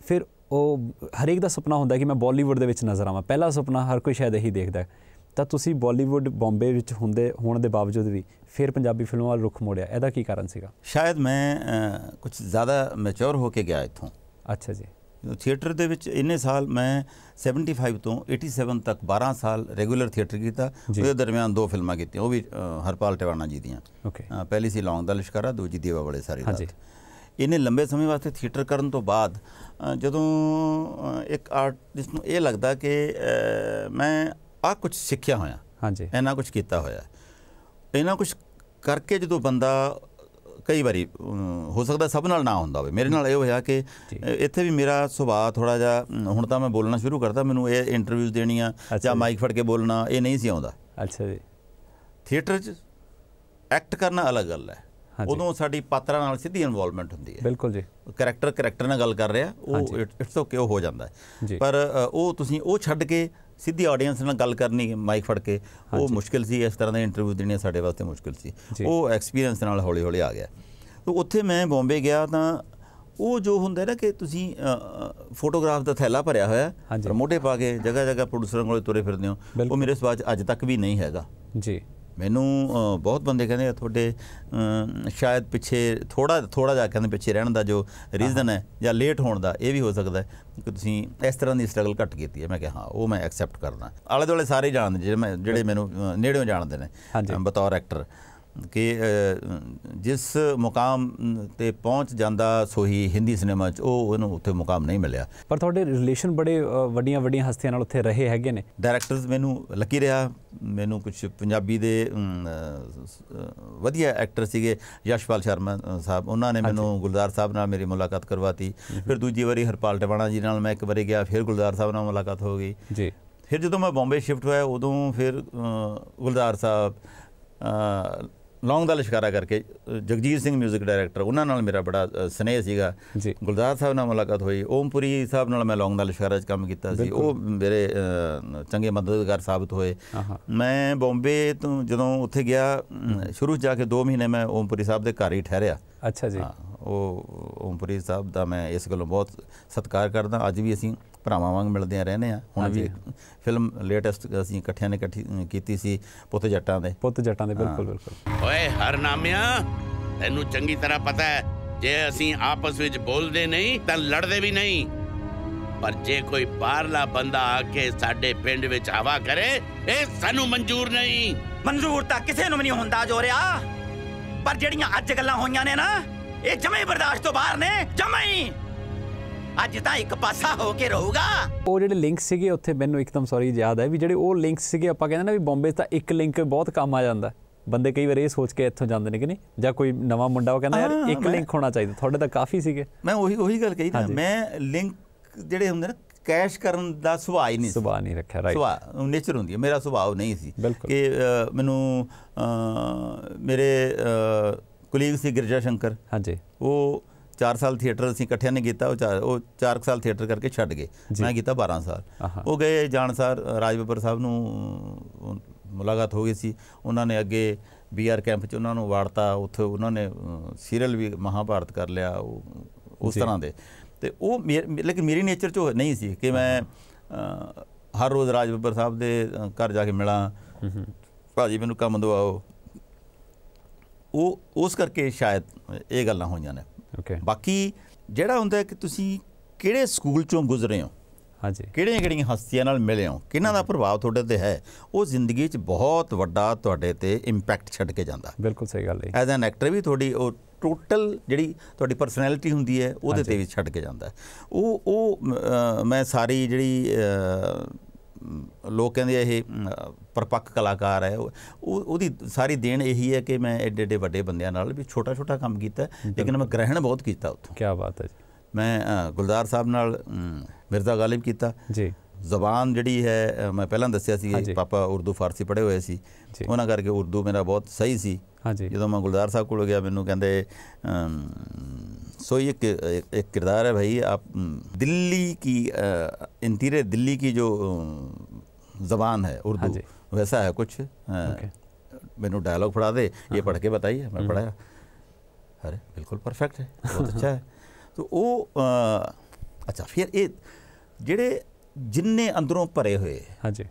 ਫਿਰ ਉਹ ਹਰੇਕ ਦਾ ਸੁਪਨਾ ਹੁੰਦਾ ਕਿ ਮੈਂ ਬਾਲੀਵੁੱਡ ਦੇ ਵਿੱਚ ਨਜ਼ਰ ਆਵਾਂ। ਪਹਿਲਾ ਸੁਪਨਾ ਹਰ ਕੋਈ ਸ਼ਾਇਦ ਇਹੀ ਦੇਖਦਾ। ਤਾਂ ਤੁਸੀਂ ਬਾਲੀਵੁੱਡ ਬੰਬੇ ਵਿੱਚ ਹੁੰਦੇ ਹੋਣ ਦੇ ਬਾਵਜੂਦ ਵੀ ਫਿਰ ਪੰਜਾਬੀ ਫਿਲਮਾਂ ਵੱਲ ਰੁਖ ਮੋੜਿਆ। ਇਹਦਾ ਕੀ ਕਾਰਨ ਸੀਗਾ? ਸ਼ਾਇਦ ਮੈਂ ਕੁਝ ਜ਼ਿਆਦਾ ਮੈਚੁਰ ਹੋ ਕੇ ਗਿਆ ਇੱਥੋਂ। ਅੱਛਾ ਜੀ। ਥੀਏਟਰ ਦੇ ਵਿੱਚ ਇੰਨੇ ਸਾਲ ਮੈਂ 75 ਤੋਂ 87 ਤੱਕ 12 ਸਾਲ ਰੈਗੂਲਰ ਥੀਏਟਰ ਕੀਤਾ। ਉਹਦੇ ਦਰਮਿਆਨ ਦੋ ਫਿਲਮਾਂ ਕੀਤੀਆਂ ਉਹ ਵੀ ਹਰਪਾਲ ਟਿਵਾਣਾ ਜੀ ਦੀਆਂ। ਪਹਿਲੀ ਸੀ ਲੌਂਗ ਦਾ ਲਿਸ਼ਕਾਰਾ ਦੂਜੀ ਦੀਵਾ ਬੜੇ ਸਾਰੀ ਹਾਂਜੀ। ਰਾਤ। ਇਹਨੇ ਲੰਬੇ ਸਮੇਂ ਵਾਸਤੇ ਥੀਏਟਰ ਕਰਨ ਤੋਂ ਬਾਅਦ ਜਦੋਂ ਇੱਕ ਆਰਟਿਸਟ ਨੂੰ ਇਹ ਲੱਗਦਾ ਕਿ ਮੈਂ ਆ ਕੁਝ ਸਿੱਖਿਆ ਹੋਇਆ। ਹਾਂਜੀ। ਇੰਨਾ ਕੁਝ ਕੀਤਾ ਹੋਇਆ। ਇੰਨਾ ਕੁਝ ਕਰਕੇ ਜਦੋਂ ਬੰਦਾ ਕਈ ਵਾਰੀ ਹੋ ਸਕਦਾ ਸਭ ਨਾਲ ਨਾ ਹੁੰਦਾ ਹੋਵੇ। ਮੇਰੇ ਨਾਲ ਇਹ ਹੋਇਆ ਕਿ ਇੱਥੇ ਵੀ ਮੇਰਾ ਸੁਭਾਅ ਥੋੜਾ ਜਿਹਾ ਹੁਣ ਤਾਂ ਮੈਂ ਬੋਲਣਾ ਸ਼ੁਰੂ ਕਰਤਾ ਮੈਨੂੰ ਇਹ ਇੰਟਰਵਿਊਜ਼ ਦੇਣੀਆਂ ਜਾਂ। ਮਾਈਕ ਫੜ ਕੇ ਬੋਲਣਾ ਇਹ ਨਹੀਂ ਸੀ ਆਉਂਦਾ। ਅੱਛਾ ਜੀ। ਥੀਏਟਰ 'ਚ ਐਕਟ ਕਰਨਾ ਅਲੱਗ ਗੱਲ ਹੈ। ਉਦੋਂ ਸਾਡੀ ਪਾਤਰਾਂ ਨਾਲ ਸਿੱਧੀ ਇਨਵੋਲਵਮੈਂਟ ਹੁੰਦੀ ਹੈ। ਬਿਲਕੁਲ ਜੀ। ਕਰੈਕਟਰ ਕਰੈਕਟਰ ਨਾਲ ਗੱਲ ਕਰ ਰਿਹਾ ਉਹ। ਇਟਸ ਓਕੇ ਉਹ ਹੋ ਜਾਂਦਾ ਪਰ ਉਹ ਤੁਸੀਂ ਉਹ ਛੱਡ ਕੇ ਸਿੱਧੀ ਆਡੀਅנס ਨਾਲ ਗੱਲ ਕਰਨੀ ਮਾਈਕ ਫੜ ਕੇ ਉਹ। ਮੁਸ਼ਕਿਲ ਸੀ ਇਸ ਤਰ੍ਹਾਂ ਦੇ ਇੰਟਰਵਿਊ ਦੇਣੇ ਸਾਡੇ ਵਾਸਤੇ ਮੁਸ਼ਕਿਲ ਸੀ। ਉਹ ਐਕਸਪੀਰੀਅੰਸ ਨਾਲ ਹੌਲੀ ਹੌਲੀ ਆ ਗਿਆ ਤਾਂ ਉੱਥੇ ਮੈਂ ਬੰਬੇ ਗਿਆ ਤਾਂ ਉਹ ਜੋ ਹੁੰਦਾ ਨਾ ਕਿ ਤੁਸੀਂ ਫੋਟੋਗ੍ਰਾਫ ਦਾ ਥੈਲਾ ਭਰਿਆ ਹੋਇਆ। ਮੋਢੇ ਪਾ ਕੇ ਜਗ੍ਹਾ ਜਗ੍ਹਾ ਪ੍ਰੋਡਿਊਸਰਾਂ ਕੋਲੇ ਤੁਰੇ ਫਿਰਦੇ ਹੋ। ਉਹ ਮੇਰੇ ਸਵਾਜ ਅੱਜ ਤੱਕ ਵੀ ਨਹੀਂ ਹੈਗਾ ਜੀ ਮੈਨੂੰ ਬਹੁਤ ਬੰਦੇ ਕਹਿੰਦੇ ਆ ਤੁਹਾਡੇ ਸ਼ਾਇਦ ਪਿੱਛੇ ਥੋੜਾ ਥੋੜਾ ਜਿਹਾ ਕਹਿੰਦੇ ਪਿੱਛੇ ਰਹਿਣ ਦਾ ਜੋ ਰੀਜ਼ਨ ਹੈ ਜਾਂ ਲੇਟ ਹੋਣ ਦਾ ਇਹ ਵੀ ਹੋ ਸਕਦਾ ਹੈ ਕਿ ਤੁਸੀਂ ਇਸ ਤਰ੍ਹਾਂ ਦੀ ਸਟਰਗਲ ਘੱਟ ਕੀਤੀ ਹੈ। ਮੈਂ ਕਿਹਾ ਹਾਂ ਉਹ ਮੈਂ ਐਕਸੈਪਟ ਕਰਦਾ। ਆਲੇ ਦੁਆਲੇ ਸਾਰੇ ਜਾਣਦੇ ਜਿਹੜੇ ਮੈਂ ਜਿਹੜੇ ਮੈਨੂੰ ਨੇੜਿਓਂ ਜਾਣਦੇ ਨੇ ਬਤੌਰ ਐਕਟਰ ਕਿ ਜਿਸ ਮੁਕਾਮ ਤੇ ਪਹੁੰਚ ਜਾਂਦਾ ਸੋਹੀ ਹਿੰਦੀ ਸਿਨੇਮਾ 'ਚ ਉਹ ਉਹਨੂੰ ਉੱਥੇ ਮੁਕਾਮ ਨਹੀਂ ਮਿਲਿਆ। ਪਰ ਤੁਹਾਡੇ ਰਿਲੇਸ਼ਨ ਬੜੇ ਵੱਡੀਆਂ ਵੱਡੀਆਂ ਹਸਤੀਆਂ ਨਾਲ ਉੱਥੇ ਰਹੇ ਹੈਗੇ ਨੇ। ਡਾਇਰੈਕਟਰਸ ਮੈਨੂੰ ਲੱਕੀ ਰਿਹਾ। ਮੈਨੂੰ ਕੁਝ ਪੰਜਾਬੀ ਦੇ ਵਧੀਆ ਐਕਟਰ ਸੀਗੇ ਯਸ਼ਪਾਲ ਸ਼ਰਮਾ ਸਾਹਿਬ। ਉਹਨਾਂ ਨੇ ਮੈਨੂੰ ਗੁਲਜ਼ਾਰ ਸਾਹਿਬ ਨਾਲ ਮੇਰੀ ਮੁਲਾਕਾਤ ਕਰਵਾਤੀ। ਫਿਰ ਦੂਜੀ ਵਾਰੀ ਹਰਪਾਲ ਟਵਾਣਾ ਜੀ ਨਾਲ ਮੈਂ ਇੱਕ ਵਾਰੀ ਗਿਆ ਫਿਰ ਗੁਲਜ਼ਾਰ ਸਾਹਿਬ ਨਾਲ ਮੁਲਾਕਾਤ ਹੋ ਗਈ। ਜੀ। ਫਿਰ ਜਦੋਂ ਮੈਂ ਬੰਬੇ ਸ਼ਿਫਟ ਹੋਇਆ ਉਦੋਂ ਫਿਰ ਗੁਲਜ਼ਾਰ ਸਾਹਿਬ ਲੌਂਗ ਦਾ ਲਿਸ਼ਕਾਰਾ ਕਰਕੇ ਜਗਜੀਤ ਸਿੰਘ 뮤직 ਡਾਇਰੈਕਟਰ ਉਹਨਾਂ ਨਾਲ ਮੇਰਾ ਬੜਾ ਸਨੇਹ ਸੀਗਾ। ਜੀ। ਗੁਲਜ਼ਾਰ ਸਾਹਿਬ ਨਾਲ ਮੁਲਾਕਾਤ ਹੋਈ ਓਮਪੁਰੀ ਸਾਹਿਬ ਨਾਲ ਮੈਂ ਲੌਂਗ ਦਾ ਲਿਸ਼ਕਾਰਾ 'ਚ ਕੰਮ ਕੀਤਾ ਸੀ। ਉਹ ਮੇਰੇ ਚੰਗੇ ਮਦਦਗਾਰ ਸਾਬਤ ਹੋਏ। ਮੈਂ ਬੰਬੇ ਤੋਂ ਜਦੋਂ ਉੱਥੇ ਗਿਆ ਸ਼ੁਰੂ 'ਚ ਜਾ ਕੇ 2 ਮਹੀਨੇ ਮੈਂ ਓਮਪੁਰੀ ਸਾਹਿਬ ਦੇ ਘਰ ਹੀ ਠਹਿਰਿਆ। ਅੱਛਾ ਜੀ। ਉਹ ਓਮਪੁਰੀ ਸਾਹਿਬ ਦਾ ਮੈਂ ਇਸ ਗੱਲੋਂ ਬਹੁਤ ਸਤਿਕਾਰ ਕਰਦਾ। ਅੱਜ ਵੀ ਅਸੀਂ ਭਰਾਵਾਂ ਵਾਂਗ ਮਿਲਦੇ ਆ ਰਹਿੰਦੇ ਆ। ਹੁਣ ਵੀ ਫਿਲਮ ਲੇਟੈਸਟ ਅਸੀਂ ਇਕੱਠਿਆਂ ਨੇ ਇਕੱਠੀ ਕੀਤੀ ਸੀ ਪੁੱਤ ਜੱਟਾਂ ਦੇ। ਪੁੱਤ ਜੱਟਾਂ ਦੇ ਬਿਲਕੁਲ ਬਿਲਕੁਲ। ਓਏ ਹਰਨਾਮਿਆ ਤੈਨੂੰ ਚੰਗੀ ਤਰ੍ਹਾਂ ਪਤਾ ਹੈ ਜੇ ਅਸੀਂ ਆਪਸ ਵਿੱਚ ਬੋਲਦੇ ਨਹੀਂ ਤਾਂ ਲੜਦੇ ਵੀ ਨਹੀਂ। ਪਰ ਜੇ ਕੋਈ ਬਾਹਰਲਾ ਬੰਦਾ ਆ ਕੇ ਸਾਡੇ ਪਿੰਡ ਵਿੱਚ ਹਵਾ ਕਰੇ ਇਹ ਸਾਨੂੰ ਮਨਜ਼ੂਰ ਨਹੀਂ। ਮਨਜ਼ੂਰ ਤਾਂ ਕਿਸੇ ਨੂੰ ਵੀ ਨਹੀਂ ਹੁੰਦਾ ਜੋਰਿਆ। ਪਰ ਜਿਹੜੀਆਂ ਅੱਜ ਗੱਲਾਂ ਹੋਈਆਂ ਨੇ ਨਾ ਇਹ ਜਮੇ ਬਰਦਾਸ਼ਤ ਤੋਂ ਬਾਹਰ ਨੇ ਜਮੇ ਹੀ। ਅੱਜ ਤਾਂ ਇੱਕ ਪਾਸਾ ਹੋ ਕੇ ਰਹੂਗਾ। ਉਹ ਜਿਹੜੇ ਲਿੰਕ ਸੀਗੇ ਉੱਥੇ ਮੈਨੂੰ ਇੱਕਦਮ ਸੌਰੀ ਯਾਦ ਹੈ ਵੀ ਜਿਹੜੇ ਉਹ ਲਿੰਕ ਸੀਗੇ ਆਪਾਂ ਕਹਿੰਦੇ ਨਾ ਵੀ ਬੰਬੇ ਤਾਂ ਇੱਕ ਲਿੰਕ ਬਹੁਤ ਕੰਮ ਆ ਜਾਂਦਾ। ਬੰਦੇ ਕਈ ਵਾਰ ਇਹ ਸੋਚ ਕੇ ਇੱਥੋਂ ਜਾਂਦੇ ਨੇ ਕਿ ਨਹੀਂ ਜਾਂ ਕੋਈ ਨਵਾਂ ਮੁੰਡਾ ਉਹ ਕਹਿੰਦਾ ਯਾਰ ਇੱਕ ਲਿੰਕ ਹੋਣਾ ਚਾਹੀਦਾ। ਤੁਹਾਡੇ ਤਾਂ ਕਾਫੀ ਸੀਗੇ। ਮੈਂ ਉਹੀ ਉਹੀ ਗੱਲ ਕਹੀ ਨਾ। ਮੈਂ ਲਿੰਕ ਜਿਹੜੇ ਹੁੰਦੇ ਨਾ ਕੈਸ਼ ਕਰਨ ਦਾ ਸੁਭਾਅ ਹੀ ਨਹੀਂ ਸੀ। ਸੁਭਾਅ ਨਹੀਂ ਰੱਖਿਆ ਰਾਈਟ ਸੁਭਾਅ ਨੇਚਰ ਹੁੰਦੀ ਹੈ। ਮੇਰਾ ਸੁਭਾਅ ਨਹੀਂ ਸੀ। ਕਿ ਮੈਨੂੰ ਮੇਰੇ ਕੁਲੀਗ ਸੀ ਗਿਰਜਾ ਸ਼ੰਕਰ ਹਾਂਜੀ। ਉਹ 4 ਸਾਲ ਥੀਏਟਰ ਅਸੀਂ ਇਕੱਠਿਆਂ ਨੇ ਕੀਤਾ ਉਹ ਚਾਰ ਉਹ 4 ਸਾਲ ਥੀਏਟਰ ਕਰਕੇ ਛੱਡ ਗਏ। ਮੈਂ ਕੀਤਾ 12 ਸਾਲ। ਉਹ ਗਏ ਜਾਣਸਾਰ ਰਾਜ ਬੱਬਰ ਸਾਹਿਬ ਨੂੰ ਮੁਲਾਕਾਤ ਹੋ ਗਈ ਸੀ। ਉਹਨਾਂ ਨੇ ਅੱਗੇ ਬੀਆਰ ਕੈਂਪ 'ਚ ਉਹਨਾਂ ਨੂੰ ਵਾੜਤਾ ਉੱਥੇ ਉਹਨਾਂ ਨੇ ਸੀਰੀਅਲ ਵੀ ਮਹਾਭਾਰਤ ਕਰ ਲਿਆ ਉਹ ਉਸ। ਤਰ੍ਹਾਂ ਦੇ। ਤੇ ਉਹ ਲੇਕਿਨ ਮੇਰੀ ਨੇਚਰ 'ਚ ਨਹੀਂ ਸੀ ਕਿ ਮੈਂ ਹਰ ਰੋਜ਼ ਰਾਜ ਬੱਬਰ ਸਾਹਿਬ ਦੇ ਘਰ ਜਾ ਕੇ ਮਿਲਾਂ। ਭਾਜੀ ਮੈਨੂੰ ਕੰਮ ਦਵਾਓ। ਉਹ ਉਸ ਕਰਕੇ ਸ਼ਾਇਦ ਇਹ ਗੱਲਾਂ ਹੋਈਆਂ ਨੇ। ਓਕੇ ਬਾਕੀ ਜਿਹੜਾ ਹੁੰਦਾ ਕਿ ਤੁਸੀਂ ਕਿਹੜੇ ਸਕੂਲ ਚੋਂ ਗੁਜ਼ਰੇ ਹੋ? ਹਾਂਜੀ। ਕਿਹੜੀਆਂ ਕਿਹੜੀਆਂ ਹਸਤੀਆਂ ਨਾਲ ਮਿਲੇ ਹੋ? ਕਿਹਨਾਂ ਦਾ ਪ੍ਰਭਾਵ ਤੁਹਾਡੇ ਤੇ ਹੈ? ਉਹ ਜ਼ਿੰਦਗੀ 'ਚ ਬਹੁਤ ਵੱਡਾ ਤੁਹਾਡੇ ਤੇ ਇੰਪੈਕਟ ਛੱਡ ਕੇ ਜਾਂਦਾ। ਬਿਲਕੁਲ ਸਹੀ ਗੱਲ ਹੈ ਐਜ਼ ਐਨ ਐਕਟਰ ਵੀ ਤੁਹਾਡੀ ਉਹ ਟੋਟਲ ਜਿਹੜੀ ਤੁਹਾਡੀ ਪਰਸਨੈਲਿਟੀ ਹੁੰਦੀ ਹੈ ਉਹਦੇ ਤੇ ਵੀ ਛੱਡ ਕੇ ਜਾਂਦਾ। ਉਹ ਉਹ ਮੈਂ ਸਾਰੀ ਜਿਹੜੀ ਲੋਕ ਕਹਿੰਦੇ ਇਹ ਪਰਪੱਕ ਕਲਾਕਾਰ ਹੈ ਉਹ ਉਹ- ਉਹਦੀ ਸਾਰੀ ਦੇਣ ਇਹੀ ਹੈ ਕਿ ਮੈਂ ਐਡੇ ਐਡੇ ਵੱਡੇ ਬੰਦਿਆਂ ਨਾਲ ਵੀ ਛੋਟਾ ਛੋਟਾ ਕੰਮ ਕੀਤਾ ਹੈ, ਲੇਕਿਨ ਮੈਂ ਗ੍ਰਹਿਣ ਬਹੁਤ ਕੀਤਾ ਉੱਥੋਂ ਕੀ ਬਾਤ ਹੈ ਜੀ ਮੈਂ ਅ, ਗੁਲਜ਼ਾਰ ਸਾਹਿਬ ਨਾਲ ਅਮ, ਮਿਰਜ਼ਾ ਗਾਲਿਬ ਕੀਤਾ ਜੀ ਜ਼ਬਾਨ ਜਿਹੜੀ ਹੈ ਅ, ਮੈਂ ਪਹਿਲਾਂ ਦੱਸਿਆ ਸੀ ਹਾਂਜੀ। ਪਾਪਾ ਉਰਦੂ ਫਾਰਸੀ ਪੜ੍ਹੇ ਹੋਏ ਸੀ ਜੀ। ਉਹਨਾਂ ਕਰਕੇ ਉਰਦੂ ਮੇਰਾ ਬਹੁਤ ਸਹੀ ਸੀ ਹਾਂਜੀ ਜਦੋਂ ਮੈਂ ਗੁਲਜ਼ਾਰ साहब ਕੋਲ ਗਿਆ ਮੈਨੂੰ ਕਹਿੰਦੇ अम, सो ये कि- एक, एक किरदार है भाई आप अम, दिल्ली की इंटीरियर दिल्ली की जो अम, ज़बान है हाँ उर्दू जी। वैसा है कुछ अ, ओके। मैंने डायलॉग पढ़ा दे ये पढ़ के बताइए मैं पढ़ाया अरे बिल्कुल परफेक्ट है बहुत अच्छा है तो वो अ, अच्छा फिर ये ਜਿਹੜੇ ਜਿੰਨੇ ਅੰਦਰੋਂ ਭਰੇ ਹੋਏ ਹਾਂਜੀ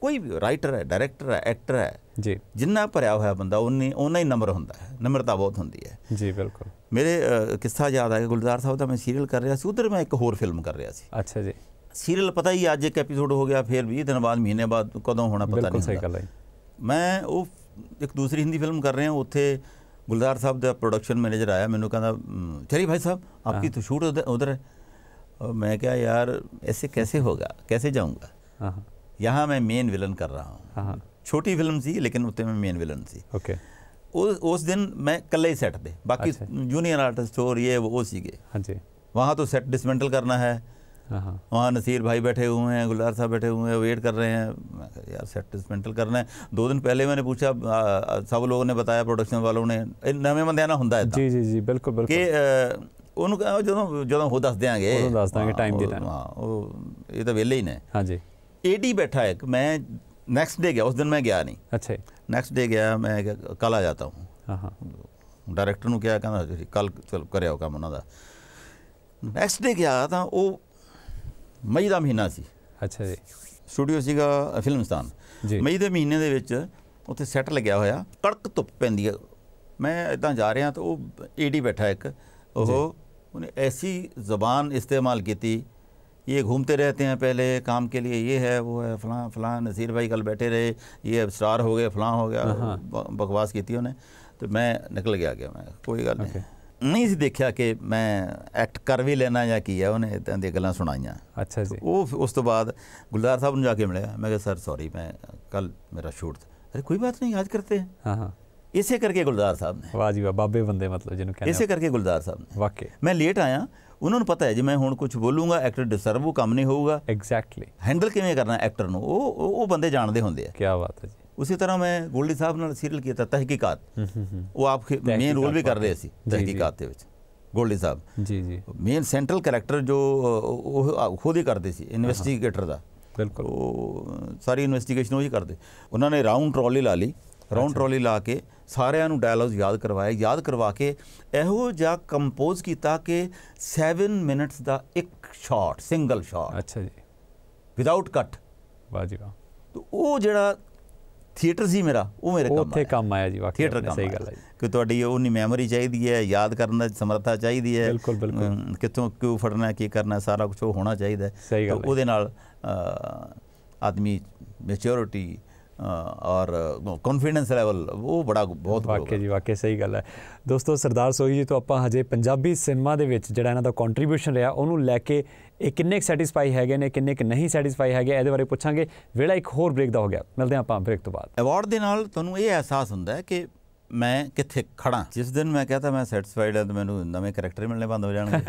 ਕੋਈ ਵੀ ਰਾਈਟਰ ਹੈ ਡਾਇਰੈਕਟਰ ਹੈ ਐਕਟਰ ਹੈ ਜੀ ਜਿੰਨਾ ਭਰਿਆ ਹੋਇਆ ਬੰਦਾ ਉਨੀ ਉਨਾ ਹੀ ਨੰਬਰ ਹੁੰਦਾ ਹੈ ਨਮਰਤਾ ਬਹੁਤ ਹੁੰਦੀ ਹੈ ਜੀ ਬਿਲਕੁਲ ਮੇਰੇ ਅ, ਕਿੱਸਾ ਯਾਦ ਆਇਆ ਗੁਲਜ਼ਾਰ ਸਾਹਿਬ ਦਾ ਮੈਂ ਸੀਰੀਅਲ ਕਰ ਰਿਹਾ ਸੀ ਉਧਰ ਮੈਂ ਇੱਕ ਹੋਰ ਫਿਲਮ ਕਰ ਰਿਹਾ ਸੀ ਅੱਛਾ ਜੀ ਸੀਰੀਅਲ ਪਤਾ ਹੀ ਅੱਜ ਇੱਕ ਐਪੀਸੋਡ ਹੋ ਗਿਆ ਫਿਰ 20 ਦਿਨ ਬਾਅਦ ਮਹੀਨੇ ਬਾਅਦ ਕਦੋਂ ਹੋਣਾ ਪਤਾ ਬਿਲਕੁਲ ਨਹੀਂ ਸਹੀ ਹੁੰਦਾ ਗੱਲ ਹੈ ਮੈਂ ਉਹ ਇੱਕ ਦੂਸਰੀ ਹਿੰਦੀ ਫਿਲਮ ਕਰ ਰਿਹਾ ਉੱਥੇ ਗੁਲਜ਼ਾਰ ਸਾਹਿਬ ਦਾ प्रोडक्शन मैनेजर आया मैंने कहा "हम्म, चलिए भाई साहब आपकी तो शूट उधर उधर है और मैं क्या यार ऐसे कैसे होगा कैसे जाऊंगा ਹਾਂ ਹਾਂ यहाँ मैं मेन विलन कर रहा हूँ हाँ, हाँ। छोटी फिल्म सी लेकिन उत्ते में मेन विलन सी ਓਕੇ उस उस दिन मैं कल ही सेट पे बाकी अच्छा। जूनियर आर्टिस्ट और ये वो वो सीखे ਹਾਂਜੀ वहाँ तो सेट डिसमेंटल करना है ਹਾਂ ਹਾਂ वहाँ नसीर भाई बैठे हुए हैं गुलजार साहब बैठे हुए हैं वेट कर रहे हैं मैं कहा, यार सेट डिसमेंटल करना है दो दिन पहले मैंने पूछा आ, आ, सब लोगों ने बताया प्रोडक्शन वालों ने ਇਹ ਨਵੇਂ ਬੰਦਿਆਂ ਨਾਲ ਹੁੰਦਾ ਹੈ ਜੀ ਜੀ ਜੀ ਬਿਲਕੁਲ ਕਿ ਬਿਲਕੁਲ ਅ, ਉਹਨੂੰ ਕਹਾਂ ਜਦੋਂ ਜਦੋਂ ਉਹ ਦੱਸ ਦਿਆਂਗੇ ਉਦੋਂ ਦੱਸ ਦਿਆਂਗੇ, ਹਾਂ, time ਦੀ ਉਹ- time। ਹਾਂ ਉਹ ਇਹ ਤਾਂ ਵਿਹਲੇ ਹੀ ਨੇ ਹਾਂਜੀ ਏਡੀ ਬੈਠਾ ਹੈ ਕਿ मैं नेक्स्ट डे गया उस दिन मैं गया नहीं ਅੱਛਾ ਜੀ नेक्स्ट डे गया मैं ਕਿਹਾ, ਕੱਲ ਆ ਜਾਤਾ हूँ ਹਾਂ ਹਾਂ ਡਾਇਰੈਕਟਰ ਨੂੰ ਕਿਹਾ ਕਹਿੰਦਾ ਤੁਸੀਂ ਕੱਲ ਚਲ ਕਰਿਓ ਕੰਮ ਉਹਨਾਂ ਦਾ ਨੈਕਸਟ ਡੇ ਗਿਆ ਤਾਂ ਉਹ ਮਈ ਦਾ ਮਹੀਨਾ ਸੀ। ਅੱਛਾ ਜੀ। ਸਟੂਡੀਓ ਸੀਗਾ ਫਿਲਮਸਤਾਨ ਮਈ ਦੇ ਮਹੀਨੇ ਦੇ ਵਿੱਚ ਉੱਥੇ ਸੈੱਟ ਲੱਗਿਆ ਹੋਇਆ ਕੜਕ ਧੁੱਪ ਪੈਂਦੀ ਹੈ ਮੈਂ ਇਦਾਂ ਜਾ ਰਿਹਾ ਤਾਂ ਉਹ ਏਡੀ ਬੈਠਾ ਇੱਕ ਉਹ ਉਹਨੇ ਐਸੀ ਜ਼ਬਾਨ ਇਸਤੇਮਾਲ ਕੀਤੀ ਇਹ घूमते रहते हैं ਪਹਿਲੇ ਕੰਮ ਕੇ ਲਈ ਇਹ ਹੈ ਉਹ ਹੈ फलां फलां नज़ीर भाई कल ਬੈਠੇ ਰਹੇ ਇਹ स्टार ਹੋ ਗਏ फलां ਹੋ ਗਿਆ बकवास की थी उन्हें तो मैं निकल गया गया मैं कोई गल ਨਹੀਂ ਸੀ ਦੇਖਿਆ ਕਿ ਮੈਂ ਐਕਟ ਕਰ ਵੀ ਲੈਣਾ ਜਾਂ ਕੀ ਹੈ ਉਹਨੇ ਇਦਾਂ ਦੀਆਂ ਗੱਲਾਂ ਸੁਣਾਈਆਂ। ਅੱਛਾ ਜੀ। ਉਹ ਉਸ ਤੋਂ ਬਾਅਦ ਗੁਲਦਾਰ ਸਾਹਿਬ ਨੂੰ ਜਾ ਕੇ ਮਿਲਿਆ। ਮੈਂ ਕਿਹਾ ਸਰ ਸੌਰੀ ਮੈਂ ਕੱਲ ਮੇਰਾ ਸ਼ੂਟ ਅਰੇ ਕੋਈ ਬਾਤ ਨਹੀਂ ਯਾਦ ਕਰਤੇ? ਹਾਂ ਹਾਂ। ਇਸੇ ਕਰਕੇ ਗੁਲਦਾਰ ਸਾਹਿਬ ਨੇ। ਵਾਹ ਜੀ ਵਾਹ ਬਾਬੇ ਬੰਦੇ ਮਤਲਬ ਜਿਹਨੂੰ ਕਹਿੰਦੇ ਇਸੇ ਕਰਕੇ ਗੁਲਦਾਰ ਸਾਹਿਬ ਨੇ। ਵਾਕਿਆ ਮੈਂ ਲੇਟ ਆਇਆ। ਉਹਨਾਂ ਨੂੰ ਪਤਾ ਹੈ ਜੇ ਮੈਂ ਹੁਣ ਕੁਝ ਬੋਲੂੰਗਾ ਐਕਟਰ ਡਿਸਟਰਬ ਉਹ ਕੰਮ ਨਹੀਂ ਹੋਊਗਾ। ਐਗਜ਼ੈਕਟਲੀ ਹੈਂਡਲ ਕਿਵੇਂ ਕਰਨਾ ਐਕਟਰ ਨੂੰ? ਉਹ ਉਹ ਬੰਦੇ ਜਾਣਦੇ ਹੁੰਦੇ ਆ। ਕੀ ਬਾਤ ਹੈ ਜੀ। ਉਸੇ ਤਰ੍ਹਾਂ ਮੈਂ ਗੋਲਡੀ ਸਾਹਿਬ ਨਾਲ ਸੀਰੀਅਲ ਕੀਤਾ ਤਹਿਕੀਕਾਤ। ਉਹ ਆਪ ਮੇਨ ਰੋਲ ਵੀ ਕਰ ਰਹੇ ਸੀ। ਤਹਿਕੀਕਾਤ ਦੇ ਵਿੱਚ ਗੋਲਡੀ ਸਾਹਿਬ। ਜੀ ਜੀ। ਮੇਨ ਸੈਂਟਰਲ ਕੈਰੈਕਟਰ ਜੋ ਉਹ ਖੁਦ ਹੀ ਕਰਦੇ ਸੀ ਇਨਵੈਸਟੀਗੇਟਰ ਦਾ। ਬਿਲਕੁਲ। ਉਹ ਸਾਰੀ ਇਨਵੈਸਟੀਗੇਸ਼ਨ ਉਹ ਹੀ ਕਰਦੇ। ਉਹਨਾਂ ਨੇ ਰਾਉਂਡ ਟਰਾਲੀ ਲਾ ਲਈ। ਰਾਉਂਡ ਟਰਾਲੀ ਲਾ ਕੇ ਸਾਰਿਆਂ ਨੂੰ ਡਾਇਲੌਗਸ ਯਾਦ ਕਰਵਾਏ। ਯਾਦ ਕਰਵਾ ਕੇ ਇਹੋ ਜਿਹਾ ਕੰਪੋਜ਼ ਕੀਤਾ ਕਿ 7 ਮਿੰਟਸ ਦਾ ਇੱਕ ਸ਼ਾਟ ਸਿੰਗਲ ਸ਼ਾਟ ਅੱਛਾ ਜੀ। ਵਿਦਆਊਟ ਕੱਟ ਵਾਹ ਜੀ ਵਾਹ। ਉਹ ਜਿਹੜਾ ਥੀਏਟਰ ਸੀ ਮੇਰਾ ਉਹ ਮੇਰੇ ਕੰਮ ਉੱਥੇ। ਕੰਮ ਆਇਆ ਜੀ ਵਾਕਈ ਥੀਏਟਰ ਕੰਮ ਸਹੀ। ਗੱਲ ਹੈ ਕਿ ਤੁਹਾਡੀ ਉਹਨੀ ਮੈਮਰੀ ਚਾਹੀਦੀ ਹੈ ਯਾਦ ਕਰਨ ਦੀ ਸਮਰੱਥਾ ਚਾਹੀਦੀ ਹੈ ਬਿਲਕੁਲ, ਕਿੱਥੋਂ ਕਿਉਂ ਫੜਨਾ ਕੀ ਕਰਨਾ ਸਾਰਾ ਕੁਝ ਉਹ ਹੋਣਾ ਚਾਹੀਦਾ ਹੈ। ਉਹਦੇ ਨਾਲ ਆਦਮੀ ਮੈਚੁਰਿਟੀ ਔਰ ਕੌਨਫੀਡੈਂਸ ਲੈਵਲ ਉਹ ਬੜਾ ਬਹੁਤ ਵਾਕਈ ਜੀ ਵਾਕਈ ਸਹੀ ਗੱਲ ਹੈ ਦੋਸਤੋ ਸਰਦਾਰ ਸੋਹੀ ਜੀ ਤੋਂ ਆਪਾਂ ਹਜੇ ਪੰਜਾਬੀ ਸਿਨੇਮਾ ਦੇ ਵਿੱਚ ਜਿਹੜਾ ਇਹਨਾਂ ਦਾ ਕੰਟਰੀਬਿਊਸ਼ਨ ਰਿਹਾ ਉਹਨੂੰ ਲੈ ਕੇ ਇਹ ਕਿੰਨੇ ਸੈਟੀਸਫਾਈ ਹੈਗੇ ਨੇ ਕਿੰਨੇ ਕੁ ਨਹੀਂ ਸੈਟੀਸਫਾਈ ਹੈਗੇ ਇਹਦੇ ਬਾਰੇ ਪੁੱਛਾਂਗੇ। ਵੇਲਾ ਇੱਕ ਹੋਰ ਬ੍ਰੇਕ ਦਾ ਹੋ ਗਿਆ। ਮਿਲਦੇ ਆਪਾਂ ਬ੍ਰੇਕ ਤੋਂ ਬਾਅਦ। ਅਵਾਰਡ ਦੇ ਨਾਲ ਤੁਹਾਨੂੰ ਇਹ ਅਹਿਸਾਸ ਹੁੰਦਾ ਹੈ ਕਿ ਮੈਂ ਕਿੱਥੇ ਖੜਾ ਜਿਸ ਦਿਨ ਮੈਂ ਕਹਤਾ ਮੈਂ ਸੈਟੀਸਫਾਈਡ ਹਾਂ ਤਾਂ ਮੈਨੂੰ ਨਵੇਂ ਕੈਰੈਕਟਰ ਮਿਲਣੇ ਬੰਦ ਹੋ ਜਾਣਗੇ।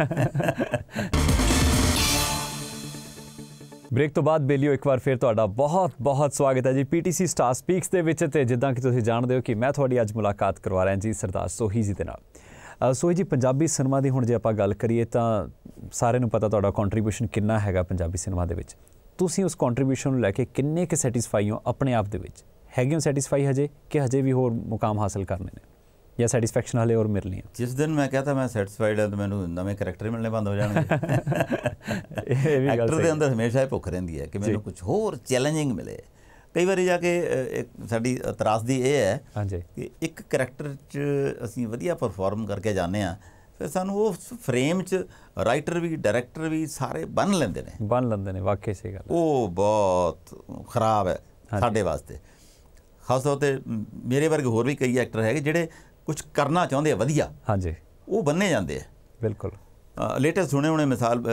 ਬ੍ਰੇਕ ਤੋਂ ਬਾਅਦ ਬੇਲੀਓ ਇੱਕ ਵਾਰ ਫਿਰ ਤੁਹਾਡਾ ਬਹੁਤ ਬਹੁਤ ਸਵਾਗਤ ਹੈ ਜੀ। ਪੀਟੀਸੀ ਸਟਾਰ ਸਪੀਕਸ ਦੇ ਵਿੱਚ ਤੇ ਜਿੱਦਾਂ ਕਿ ਤੁਸੀਂ ਜਾਣਦੇ ਹੋ ਕਿ ਮੈਂ ਤੁਹਾਡੀ ਅੱਜ ਮੁਲਾਕਾਤ ਕਰਵਾ ਰਿਹਾ ਜੀ ਸਰਦਾਰ ਸੋਹੀ ਜੀ ਦੇ ਨਾਲ। ਸੋਹੀ ਜੀ ਪੰਜਾਬੀ ਸਿਨੇਮਾ ਦੀ ਹੁਣ ਜੇ ਆਪਾਂ ਗੱਲ ਕਰੀਏ ਤਾਂ ਸਾਰਿਆਂ ਨੂੰ ਪਤਾ ਤੁਹਾਡਾ ਕੰਟਰੀਬਿਊਸ਼ਨ ਕਿੰਨਾ ਹੈਗਾ ਪੰਜਾਬੀ ਸਿਨੇਮਾ ਦੇ ਵਿੱਚ। ਤੁਸੀਂ ਉਸ ਕੰਟਰੀਬਿਊਸ਼ਨ ਨੂੰ ਲੈ ਕੇ ਕਿੰਨੇ ਕੁ ਸੈਟੀਸਫਾਈ ਹੋ ਆਪਣੇ ਆਪ ਦੇ ਵਿੱਚ? ਹੈਗੇ ਹੋ ਸੈਟੀਸਫਾਈ ਹਜੇ ਕਿ ਹਜੇ ਵੀ ਹੋਰ ਮੁਕਾਮ ਹਾਸਲ ਕਰਨੇ ਨੇ? ਜਾਂ ਸੈਟੀਸਫੈਕਸ਼ਨ ਹਲੇ ਹੋਰ ਮਿਲਣੀ ਹੈ? ਜਿਸ ਦਿਨ ਮੈਂ ਕਹਤਾ ਮੈਂ ਸੈਟੀਸਫਾਈਡ ਹਾਂ ਤਾਂ ਮੈਨੂੰ ਨਵੇਂ ਕੈਰੈਕਟਰ ਮਿਲਣੇ ਬੰਦ ਹੋ ਜਾਣਗੇ। ਇਹ ਵੀ ਗੱਲ ਐਕਟਰ ਸਹੀ ਦੇ ਹੈ। ਅੰਦਰ ਹਮੇਸ਼ਾ ਇਹ ਭੁੱਖ ਰਹਿੰਦੀ ਹੈ ਕਿ ਮੈਨੂੰ ਕੁਝ ਹੋਰ ਚੈਲੰਜਿੰਗ ਮਿਲੇ। ਕਈ ਵਾਰੀ ਜਾ ਕੇ ਇੱਕ ਸਾਡੀ ਤਰਾਸਦੀ ਇਹ ਹੈ ਹਾਂਜੀ। ਕਿ ਇੱਕ ਕੈਰੈਕਟਰ 'ਚ ਅਸੀਂ ਵਧੀਆ ਪਰਫਾਰਮ ਕਰਕੇ ਜਾਂਦੇ ਆ ਫਿਰ ਸਾਨੂੰ ਉਸ ਫਰੇਮ 'ਚ ਰਾਈਟਰ ਵੀ ਡਾਇਰੈਕਟਰ ਵੀ ਸਾਰੇ ਬੰਨ ਲੈਂਦੇ ਨੇ। ਬਣ ਲੈਂਦੇ ਨੇ ਵਾਕਈ ਸਹੀ ਗੱਲ। ਉਹ ਬਹੁਤ ਖਰਾਬ ਹੈ ਸਾਡੇ ਵਾਸਤੇ। ਖਾਸ ਤੌਰ ਤੇ ਮੇਰੇ ਵਰਗੇ ਹੋਰ ਵੀ ਕਈ ਐਕਟਰ ਹੈਗੇ ਜਿਹੜੇ ਕੁਝ ਕਰਨਾ ਚਾਹੁੰਦੇ ਆ ਵਧੀਆ। ਹਾਂਜੀ। ਉਹ ਬੰਨੇ ਜਾਂਦੇ ਆ। ਬਿਲਕੁਲ। ਲੇਟੈਸਟ ਸੁਣੇ ਹੋਣੇ ਮਿਸਾਲ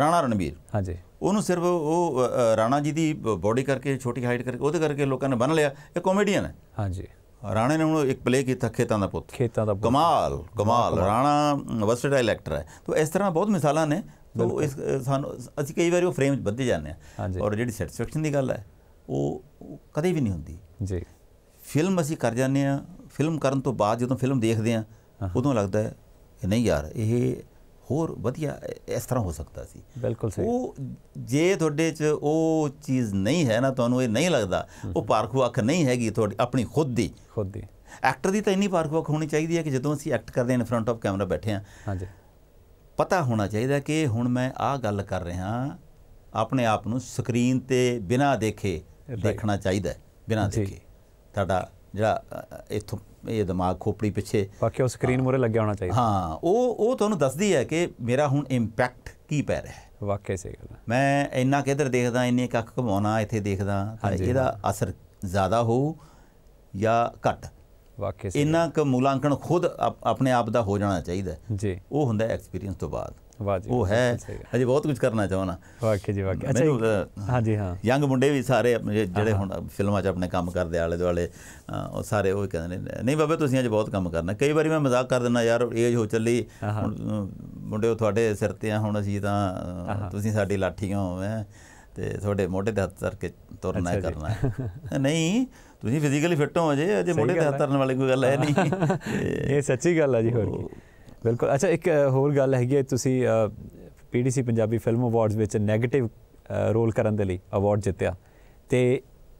ਰਾਣਾ ਰਣਬੀਰ। ਹਾਂਜੀ। ਉਹਨੂੰ ਸਿਰਫ ਉਹ ਰਾਣਾ ਜੀ ਦੀ ਬੋਡੀ ਕਰਕੇ ਛੋਟੀ ਹਾਈਟ ਕਰਕੇ ਉਹਦੇ ਕਰਕੇ ਲੋਕਾਂ ਨੇ ਬੰਨ ਲਿਆ। ਇਹ ਕਾਮੇਡੀਅਨ ਹੈ। ਹਾਂਜੀ। ਰਾਣੇ ਨੇ ਹੁਣ ਇੱਕ ਪਲੇ ਕੀਤਾ ਖੇਤਾਂ ਦਾ ਪੁੱਤ। ਖੇਤਾਂ ਦਾ ਕਮਾਲ ਕਮਾਲ। ਰਾਣਾ ਵਰਸਟਾਈਲ ਐਕਟਰ ਹੈ। ਤਾਂ ਇਸ ਤਰ੍ਹਾਂ ਬਹੁਤ ਮਿਸਾਲਾਂ ਨੇ। ਤੋ ਇਸ ਸਾਨੂੰ ਅਸੀਂ ਕਈ ਵਾਰੀ ਉਹ ਫਰੇਮ 'ਚ ਵੱਧਦੇ ਜਾਂਦੇ ਆ। ਔਰ ਜਿਹੜੀ ਸੈਟੀਸਫੈਕਸ਼ਨ ਦੀ ਗੱਲ ਹੈ ਉਹ ਉਹ ਕਦੇ ਵੀ ਨਹੀਂ ਹੁੰਦੀ। ਜੀ। ਫਿਲਮ ਅਸੀਂ ਕਰ ਜਾਂਦੇ ਆ ਫਿਲਮ ਕਰਨ ਤੋਂ ਬਾਅਦ ਜਦੋਂ ਫਿਲਮ ਦੇਖਦੇ ਆ ਉਦੋਂ ਲੱਗਦਾ ਹੈ ਕਿ ਨਹੀਂ ਯਾਰ ਇਹ ਹੋਰ ਵਧੀਆ ਇਸ ਤਰ੍ਹਾਂ ਹੋ ਸਕਦਾ ਸੀ। ਬਿਲਕੁਲ ਸਹੀ। ਉਹ ਜੇ ਤੁਹਾਡੇ 'ਚ ਉਹ ਚੀਜ਼ ਨਹੀਂ ਹੈ ਨਾ ਤੁਹਾਨੂੰ ਇਹ ਨਹੀਂ ਲੱਗਦਾ ਉਹ ਪਾਰਖੂ ਅੱਖ ਨਹੀਂ ਹੈਗੀ ਤੁਹਾਡੀ ਆਪਣੀ ਖੁਦ ਦੀ। ਖੁਦ ਦੀ। ਐਕਟਰ ਦੀ ਤਾਂ ਇੰਨੀ ਪਾਰਖੂ ਅੱਖ ਹੋਣੀ ਚਾਹੀਦੀ ਹੈ ਕਿ ਜਦੋਂ ਅਸੀਂ ਐਕਟ ਕਰਦੇ ਹਾਂ ਇਨ ਫਰੰਟ ਆਫ ਕੈਮਰਾ ਬੈਠੇ ਹਾਂ ਹਾਂਜੀ। ਪਤਾ ਹੋਣਾ ਚਾਹੀਦਾ ਕਿ ਹੁਣ ਮੈਂ ਆਹ ਗੱਲ ਕਰ ਰਿਹਾ ਆਪਣੇ ਆਪ ਨੂੰ ਸਕਰੀਨ ਤੇ ਬਿਨਾਂ ਦੇਖੇ. ਦੇਖਣਾ ਚਾਹੀਦਾ ਬਿਨਾਂ। ਦੇਖੇ। ਤੁਹਾਡਾ ਜਿਹੜਾ ਇੱਥੋਂ ਇਹ ਦਿਮਾਗ ਖੋਪੜੀ ਪਿੱਛੇ। ਬਾਕੀ ਉਹ ਸਕਰੀਨ ਮੂਰੇ ਲੱਗਿਆ ਹੋਣਾ ਚਾਹੀਦਾ। ਹਾਂ ਉਹ ਉਹ ਤੁਹਾਨੂੰ ਦੱਸਦੀ ਹੈ ਕਿ ਮੇਰਾ ਹੁਣ ਇੰਪੈਕਟ ਕੀ ਪੈ ਰਿਹਾ ਹੈ। ਵਾਕਈ ਸਹੀ ਗੱਲ ਮੈਂ ਇੰਨਾ ਕਿੱਧਰ ਦੇਖਦਾ ਇੰਨੇ ਕੱਖ ਘਮਾਉਣਾ ਇੱਥੇ ਦੇਖਦਾ ਇਹਦਾ ਅਸਰ ਜ਼ਿਆਦਾ ਹੋਊ ਜਾਂ ਘੱਟ? ਸਹੀ ਇੰਨਾ ਕੁ ਮੁਲਾਂਕਣ ਖੁਦ ਆਪ- ਆਪਣੇ ਆਪ ਦਾ ਹੋ ਜਾਣਾ ਚਾਹੀਦਾ। ਜੀ। ਉਹ ਹੁੰਦਾ ਐਕਸਪੀਰੀਅੰਸ ਤੋਂ ਬਾਅਦ। ਵਾਹ ਜੀ ਉਹ ਹੈ। ਅਜੇ ਬਹੁਤ ਕੁਝ ਕਰਨਾ ਚਾਹਣਾ ਵਾਕਈ ਜੀ ਵਾਕਈ ਅੱਛਾ ਹਾਂਜੀ ਹਾਂ। ਯੰਗ ਮੁੰਡੇ ਵੀ ਸਾਰੇ ਜਿਹੜੇ ਹੁਣ ਫਿਲਮਾਂ 'ਚ ਆਪਣੇ ਕੰਮ ਕਰਦੇ ਆਲੇ ਦੁਆਲੇ ਉਹ ਸਾਰੇ ਉਹ ਕਹਿੰਦੇ ਨੇ ਨਹੀਂ ਬਾਬੇ ਤੁਸੀਂ ਅੱਜ ਬਹੁਤ ਕੰਮ ਕਰਨਾ। ਕਈ ਵਾਰੀ ਮੈਂ ਮਜ਼ਾਕ ਕਰ ਦਿੰਦਾ ਯਾਰ ਏਜ ਹੋ ਚੱਲੀ ਹੁਣ ਅ, ਮੁੰਡਿਓ ਤੁਹਾਡੇ ਸਿਰ ਤੇ ਆ ਹੁਣ ਅਸੀਂ ਤਾਂ ਤੁਸੀਂ ਸਾਡੀ ਲਾਠੀਆਂ ਹੈ। ਤੇ ਤੁਹਾਡੇ ਮੋਢੇ ਤੇ ਹੱਥ ਧਰ ਕੇ ਤੁਰਨਾ। ਕਰਨਾ ਨਹੀਂ ਤੁਸੀਂ ਫਿਜ਼ੀਕਲੀ ਫਿੱਟ ਹੋ ਅਜੇ ਅਜੇ ਮੋਢੇ ਤੇ ਹੱਥ। ਧਰਨ ਵਾਲੀ ਕੋਈ ਗੱਲ ਹੈ ਨਹੀਂ। ਇਹ ਸੱਚੀ ਗੱਲ ਹੈ ਜੀ ਹੋਰ ਕੀ। ਬਿਲਕੁਲ। ਅੱਛਾ ਇੱਕ ਹੋਰ ਗੱਲ ਹੈਗੀ ਹੈ ਤੁਸੀਂ ਪੀਡੀਸੀ ਪੰਜਾਬੀ ਫਿਲਮ ਅਵਾਰਡਸ ਵਿੱਚ 네ਗੇਟਿਵ ਰੋਲ ਕਰਨ ਦੇ ਲਈ ਅਵਾਰਡ ਜਿੱਤਿਆ। ਤੇ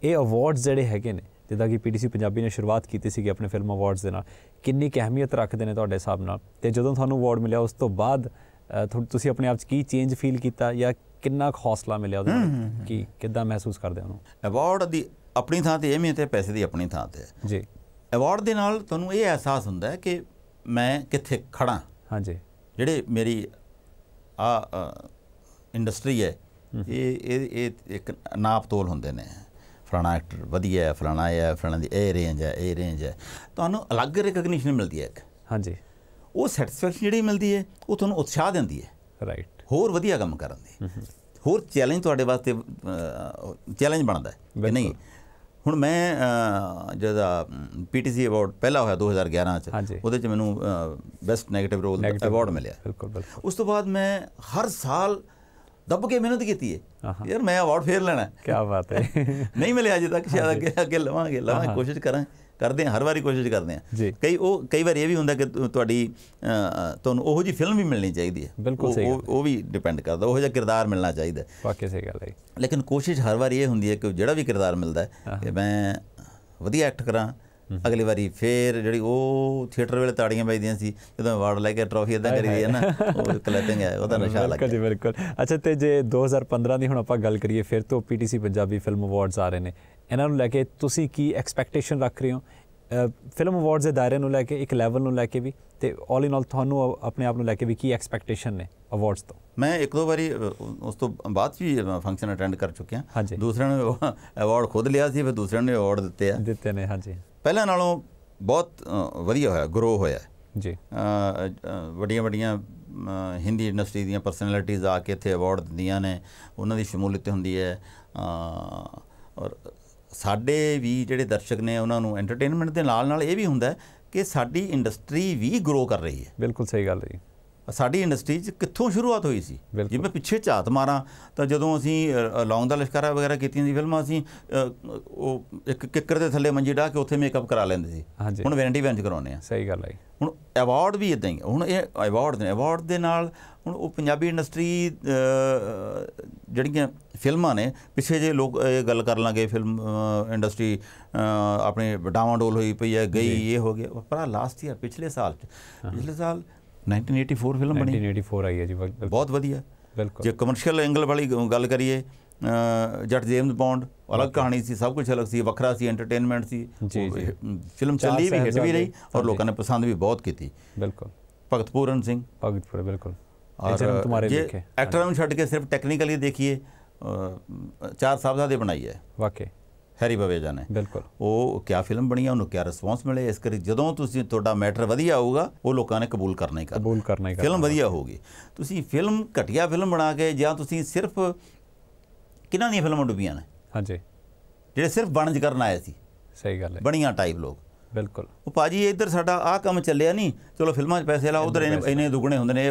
ਇਹ ਅਵਾਰਡਸ ਜਿਹੜੇ ਹੈਗੇ ਨੇ ਜਿੱਦਾਂ ਕਿ ਪੀਡੀਸੀ ਪੰਜਾਬੀ ਨੇ ਸ਼ੁਰੂਆਤ ਕੀਤੀ ਸੀਗੀ ਆਪਣੇ ਫਿਲਮ ਅਵਾਰਡਸ ਦੇ ਨਾਲ ਕਿੰਨੀ ਕੁ ਅਹਿਮੀਅਤ ਰੱਖਦੇ ਨੇ ਤੁਹਾਡੇ ਹਿਸਾਬ ਨਾਲ? ਤੇ ਜਦੋਂ ਤੁਹਾਨੂੰ ਅਵਾਰਡ ਮਿਲਿਆ ਉਸ ਤੋਂ ਬਾਅਦ ਤੁਸੀਂ ਆਪਣੇ ਆਪ 'ਚ ਕੀ ਚੇਂਜ ਫੀਲ ਕੀਤਾ ਜਾਂ ਕਿੰਨਾ ਹੌਸਲਾ ਮਿਲਿਆ ਉਹਦੇ ਨਾਲ? ਕੀ ਕਿੱਦਾਂ ਮਹਿਸੂਸ ਕਰਦੇ ਹੋ ਉਹਨੂੰ? ਅਵਾਰਡ ਦੀ ਆਪਣੀ ਥਾਂ ਤੇ ਅਹਿਮੀਅਤ ਹੈ ਪੈਸੇ ਦੀ ਆਪਣੀ ਥਾਂ ਤੇ ਹੈ। ਜੀ। ਅਵਾਰਡ ਦੇ ਨਾਲ ਤੁਹਾਨੂੰ ਇਹ ਅਹਿਸਾਸ ਹੁੰਦਾ ਹੈ ਕਿ ਮੈਂ ਕਿੱਥੇ ਖੜਾ ਹਾਂਜੀ। ਜਿਹੜੇ ਮੇਰੀ ਆ ਇੰਡਸਟਰੀ ਹੈ ਇਹ ਇਹ ਇਹ ਇੱਕ ਨਾਪ ਤੋਲ ਹੁੰਦੇ ਨੇ। ਫਲਾਣਾ ਐਕਟਰ ਵਧੀਆ ਹੈ ਫਲਾਣਾ ਹੈ ਫਲਾਣਾ ਦੀ ਇਹ ਰੇਂਜ ਹੈ ਇਹ ਰੇਂਜ ਹੈ। ਤੁਹਾਨੂੰ ਅਲੱਗ ਰਿਕਗਨੀਸ਼ਨ ਮਿਲਦੀ ਹੈ ਇੱਕ। ਹਾਂਜੀ। ਉਹ ਸੈਟੀਸਫੈਕਸ਼ਨ ਜਿਹੜੀ ਮਿਲਦੀ ਹੈ ਉਹ ਤੁਹਾਨੂੰ ਉਤਸ਼ਾਹ ਦਿੰਦੀ ਹੈ। ਰਾਈਟ ਹੋਰ ਵਧੀਆ ਕੰਮ ਕਰਨ ਦੀ। ਹੋਰ ਚੈਲੰਜ ਤੁਹਾਡੇ ਵਾਸਤੇ ਚੈਲੰਜ ਬਣਦਾ ਹੈ ਕਿ ਨਹੀਂ? ਹੁਣ ਮੈਂ ਜਿਹਦਾ ਪੀਟੀਸੀ ਅਵਾਰਡ ਪਹਿਲਾ ਹੋਇਆ 2011 ਚ। ਉਹਦੇ ਚ ਮੈਨੂੰ ਬੈਸਟ 네ਗੇਟਿਵ ਰੋਲ ਅਵਾਰਡ ਮਿਲਿਆ। ਬਿਲਕੁਲ ਉਸ ਤੋਂ ਬਾਅਦ ਮੈਂ ਹਰ ਸਾਲ ਦੱਬ ਕੇ ਮਿਹਨਤ ਕੀਤੀ ਹੈ। ਯਾਰ ਮੈਂ ਅਵਾਰਡ ਫੇਰ ਲੈਣਾ। ਹੈ। ਕੀ ਬਾਤ ਹੈ ਨਹੀਂ ਮਿਲਿਆ ਅਜੇ ਤੱਕ ਸ਼ਾਇਦ ਅੱਗੇ ਅੱਗੇ ਲਵਾਂਗੇ ਲਵਾਂਗੇ ਕੋਸ਼ਿਸ਼ ਕਰਾਂ ਕਰਦੇ ਹਾਂ ਹਰ ਵਾਰੀ ਕੋਸ਼ਿਸ਼ ਕਰਦੇ। ਹਾਂ। ਕਈ ਉਹ ਕਈ ਵਾਰ ਇਹ ਵੀ ਹੁੰਦਾ ਕਿ ਤੁਹਾਡੀ ਤੁਹਾਨੂੰ ਉਹੋ ਜੀ ਫਿਲਮ ਵੀ ਮਿਲਣੀ ਚਾਹੀਦੀ ਹੈ। ਉਹ- ਉਹ ਵੀ ਡਿਪੈਂਡ ਕਰਦਾ ਉਹੋ ਜਿਹਾ ਕਿਰਦਾਰ ਮਿਲਣਾ ਚਾਹੀਦਾ। ਵਾਕਿਆ ਸਹੀ ਗੱਲ ਹੈ ਲੇਕਿਨ ਕੋਸ਼ਿਸ਼ ਹਰ ਵਾਰੀ ਇਹ ਹੁੰਦੀ ਹੈ ਕਿ ਜਿਹੜਾ ਵੀ ਕਿਰਦਾਰ ਮਿਲਦਾ ਹੈ ਕਿ ਮੈਂ ਵਧੀਆ ਐਕਟ ਕਰਾਂ ਅਗਲੀ ਵਾਰੀ ਫੇਰ ਜਿਹੜੀ ਉਹ ਥੀਏਟਰ ਵੇਲੇ ਤਾੜੀਆਂ ਵੱਜਦੀਆਂ ਸੀ ਜਦੋਂ ਅਵਾਰਡ ਲੈ ਕੇ ਟਰੋਫੀ ਇਦਾਂ ਕਰੀ ਦੀ ਹੈ ਨਾ ਉਹ ਕਲੈਪਿੰਗ ਹੈ ਉਹਦਾ ਨਸ਼ਾ ਲੱਗ ਜੀ ਬਿਲਕੁਲ। ਅੱਛਾ ਤੇ ਜੇ 2015 ਦੀ ਹੁਣ ਆਪਾਂ ਗੱਲ ਕਰੀਏ ਫਿਰ ਤੋਂ ਪੀਟੀਸੀ ਪੰਜਾਬੀ ਫਿਲਮ ਅਵਾਰਡਸ ਆ ਰਹੇ ਨੇ। ਇਹਨਾਂ ਨੂੰ ਲੈ ਕੇ ਤੁਸੀਂ ਕੀ ਐਕਸਪੈਕਟੇਸ਼ਨ ਰੱਖ ਰਹੇ ਹੋ? ਫਿਲਮ ਅਵਾਰਡਸ ਦੇ ਦਾਇਰੇ ਨੂੰ ਲੈ ਕੇ ਇੱਕ ਲੈਵਲ ਨੂੰ ਲੈ ਕੇ ਵੀ ਤੇ 올 ਇਨ ਆਲ ਤੁਹਾਨੂੰ ਆਪਣੇ ਆਪ ਨੂੰ ਲੈ ਕੇ ਵੀ ਕੀ ਐਕਸਪੈਕਟੇਸ਼ਨ ਨੇ ਅਵਾਰਡਸ ਤੋਂ? ਮੈਂ ਇੱਕ ਦੋ ਵਾਰੀ ਉਸ ਤੋਂ ਬਾਅਦ ਵੀ ਫੰਕਸ਼ਨ ਅਟੈਂਡ ਕਰ ਚੁੱਕਿਆ। ਹਾਂਜੀ। ਦੂਸਰਿਆਂ ਨੇ ਅਵਾਰਡ ਖੁਦ ਲਿਆ ਸੀ ਫਿਰ ਦੂਸਰਿਆਂ ਨੇ ਅਵਾਰਡ ਦਿੱਤੇ ਆ। ਦਿੱਤੇ ਨੇ ਹਾਂਜੀ। ਪਹਿਲਾਂ ਨਾਲੋਂ ਬਹੁਤ ਵਧੀਆ ਹੋਇਆ ਗਰੋ ਹੋਇਆ। ਜੀ। ਵੱਡੀਆਂ ਵੱਡੀਆਂ ਹਿੰਦੀ ਇੰਡਸਟਰੀ ਦੀਆਂ ਪਰਸਨੈਲਿਟੀਜ਼ ਆ ਕੇ ਇੱਥੇ ਅਵਾਰਡ ਦਿੰਦੀਆਂ ਨੇ ਉਹਨਾਂ ਦੀ ਸ਼ਮੂਲੀਅਤ ਹੁੰਦੀ ਹੈ। ਔਰ ਸਾਡੇ ਵੀ ਜਿਹੜੇ ਦਰਸ਼ਕ ਨੇ ਉਹਨਾਂ ਨੂੰ ਐਂਟਰਟੇਨਮੈਂਟ ਦੇ ਨਾਲ ਨਾਲ ਇਹ ਵੀ ਹੁੰਦਾ ਕਿ ਸਾਡੀ ਇੰਡਸਟਰੀ ਵੀ ਗਰੋ ਕਰ ਰਹੀ ਹੈ ਬਿਲਕੁਲ ਸਹੀ ਗੱਲ ਹੈ ਜੀ ਸਾਡੀ ਇੰਡਸਟਰੀ 'ਚ ਕਿੱਥੋਂ ਸ਼ੁਰੂਆਤ ਹੋਈ ਸੀ। ਜੇ ਮੈਂ ਪਿੱਛੇ ਝਾਤ ਮਾਰਾਂ ਤਾਂ ਜਦੋਂ ਅਸੀਂ ਲੌਂਗ ਦਾ ਲਸ਼ਕਰਾ ਵਗੈਰਾ ਕੀਤੀਆਂ ਸੀ ਫਿਲਮਾਂ ਅਸੀਂ ਉਹ ਇੱਕ ਕਿੱਕਰ ਦੇ ਥੱਲੇ ਮੰਜੀ ਢਾ ਕੇ ਉੱਥੇ ਮੇਕਅਪ ਕਰਾ ਲੈਂਦੇ ਸੀ। ਹੁਣ ਵੈਰੰਟੀ ਵੈਂਚ ਕਰਾਉਂਦੇ ਆ ਸਹੀ ਗੱਲ ਹੈ। ਹੁਣ ਅਵਾਰਡ ਵੀ ਇਦਾਂ ਹੀ ਹੈ। ਹੁਣ ਇਹ ਅਵਾਰਡ ਨੇ ਅਵਾਰਡ ਦੇ ਨਾਲ ਹੁਣ ਉਹ ਪੰਜਾਬੀ ਇੰਡਸਟਰੀ ਜਿਹੜੀਆਂ ਫਿਲਮਾਂ ਨੇ ਪਿੱਛੇ ਜੇ ਲੋਕ ਇਹ ਗੱਲ ਕਰ ਲਾਂਗੇ ਫਿਲਮ ਇੰਡਸਟਰੀ ਆਪਣੇ ਡਾਵਾਂਡੋਲ ਹੋਈ ਪਈ ਹੈ ਗਈ ਇਹ ਹੋ ਗਿਆ ਪਰ ਲਾਸਟ ਈਅਰ ਪਿਛਲੇ ਸਾਲ ਚ ਪਿਛਲੇ ਸਾਲ 1984 ਫਿਲਮ ਬਣੀ। 1984 ਆਈ ਹੈ ਜੀ ਬਹੁਤ ਵਧੀਆ। ਬਿਲਕੁਲ। ਜੇ ਕਮਰਸ਼ੀਅਲ ਐਂਗਲ ਵਾਲੀ ਗੱਲ ਕਰੀਏ ਜੱਟ ਜੇਮਸ ਬੌਂਡ ਅਲੱਗ ਕਹਾਣੀ ਸੀ ਸਭ ਕੁਝ ਅਲੱਗ ਸੀ ਵੱਖਰਾ ਸੀ ਐਂਟਰਟੇਨਮੈਂਟ ਸੀ। ਫਿਲਮ ਚੱਲੀ ਵੀ ਹਿੱਟ ਵੀ ਰਹੀ ਔਰ ਲੋਕਾਂ ਨੇ ਪਸੰਦ ਵੀ ਬਹੁਤ ਕੀਤੀ। ਬਿਲਕੁਲ। ਭਗਤ ਪੂਰਨ ਸਿੰਘ। ਭਗਤਪੁਰ ਬਿਲਕੁਲ। ਲਿਖੇ ਐਕਟਰਾਂ ਨੂੰ ਛੱਡ ਕੇ ਸਿਰਫ ਟੈਕਨੀਕਲੀ ਦੇਖੀਏ ਅ, ਚਾਰ ਸਾਹਿਬਜ਼ਾਦੇ ਬਣਾਈ ਹੈ। ਵਾਕਈ। ਹੈਰੀ ਬਵੇਜਾ ਨੇ। ਬਿਲਕੁਲ। ਉਹ ਕਿਆ ਫਿਲਮ ਬਣੀ ਉਹਨੂੰ ਕਿਆ ਰਿਸਪੌਂਸ ਮਿਲੇ ਇਸ ਕਰੀ ਜਦੋਂ ਤੁਸੀਂ ਤੁਹਾਡਾ ਮੈਟਰ ਵਧੀਆ ਆਊਗਾ ਉਹ ਲੋਕਾਂ ਨੇ ਕਬੂਲ ਕਰਨਾ ਹੀ ਕਰਨਾ। ਕਬੂਲ ਕਰਨਾ ਹੀ ਫਿਲਮ ਵਧੀਆ ਹੋਊਗੀ। ਤੁਸੀਂ ਫਿਲਮ ਘਟੀਆ ਫਿਲਮ ਬਣਾ ਕੇ ਜਾਂ ਤੁਸੀਂ ਸਿਰਫ ਕਿਹਨਾਂ ਦੀਆਂ ਫਿਲਮਾਂ ਡੁੱਬੀਆਂ ਨੇ? ਹਾਂਜੀ। ਜਿਹੜੇ ਸਿਰਫ ਵਣਜ ਕਰਨ ਆਏ ਸੀ। ਸਹੀ ਗੱਲ ਹੈ। ਬਣੀਆਂ ਟਾਈਪ ਲੋਕ। ਬਿਲਕੁਲ। ਉਹ ਭਾਜੀ ਇੱਧਰ ਸਾਡਾ ਆਹ ਕੰਮ ਚੱਲਿਆ ਨਹੀਂ ਚਲੋ ਫਿਲਮਾਂ 'ਚ ਪੈਸੇ ਲਾ ਉਧਰ ਇੰਨੇ ਦੁੱਗਣੇ ਹੁੰਦੇ ਨੇ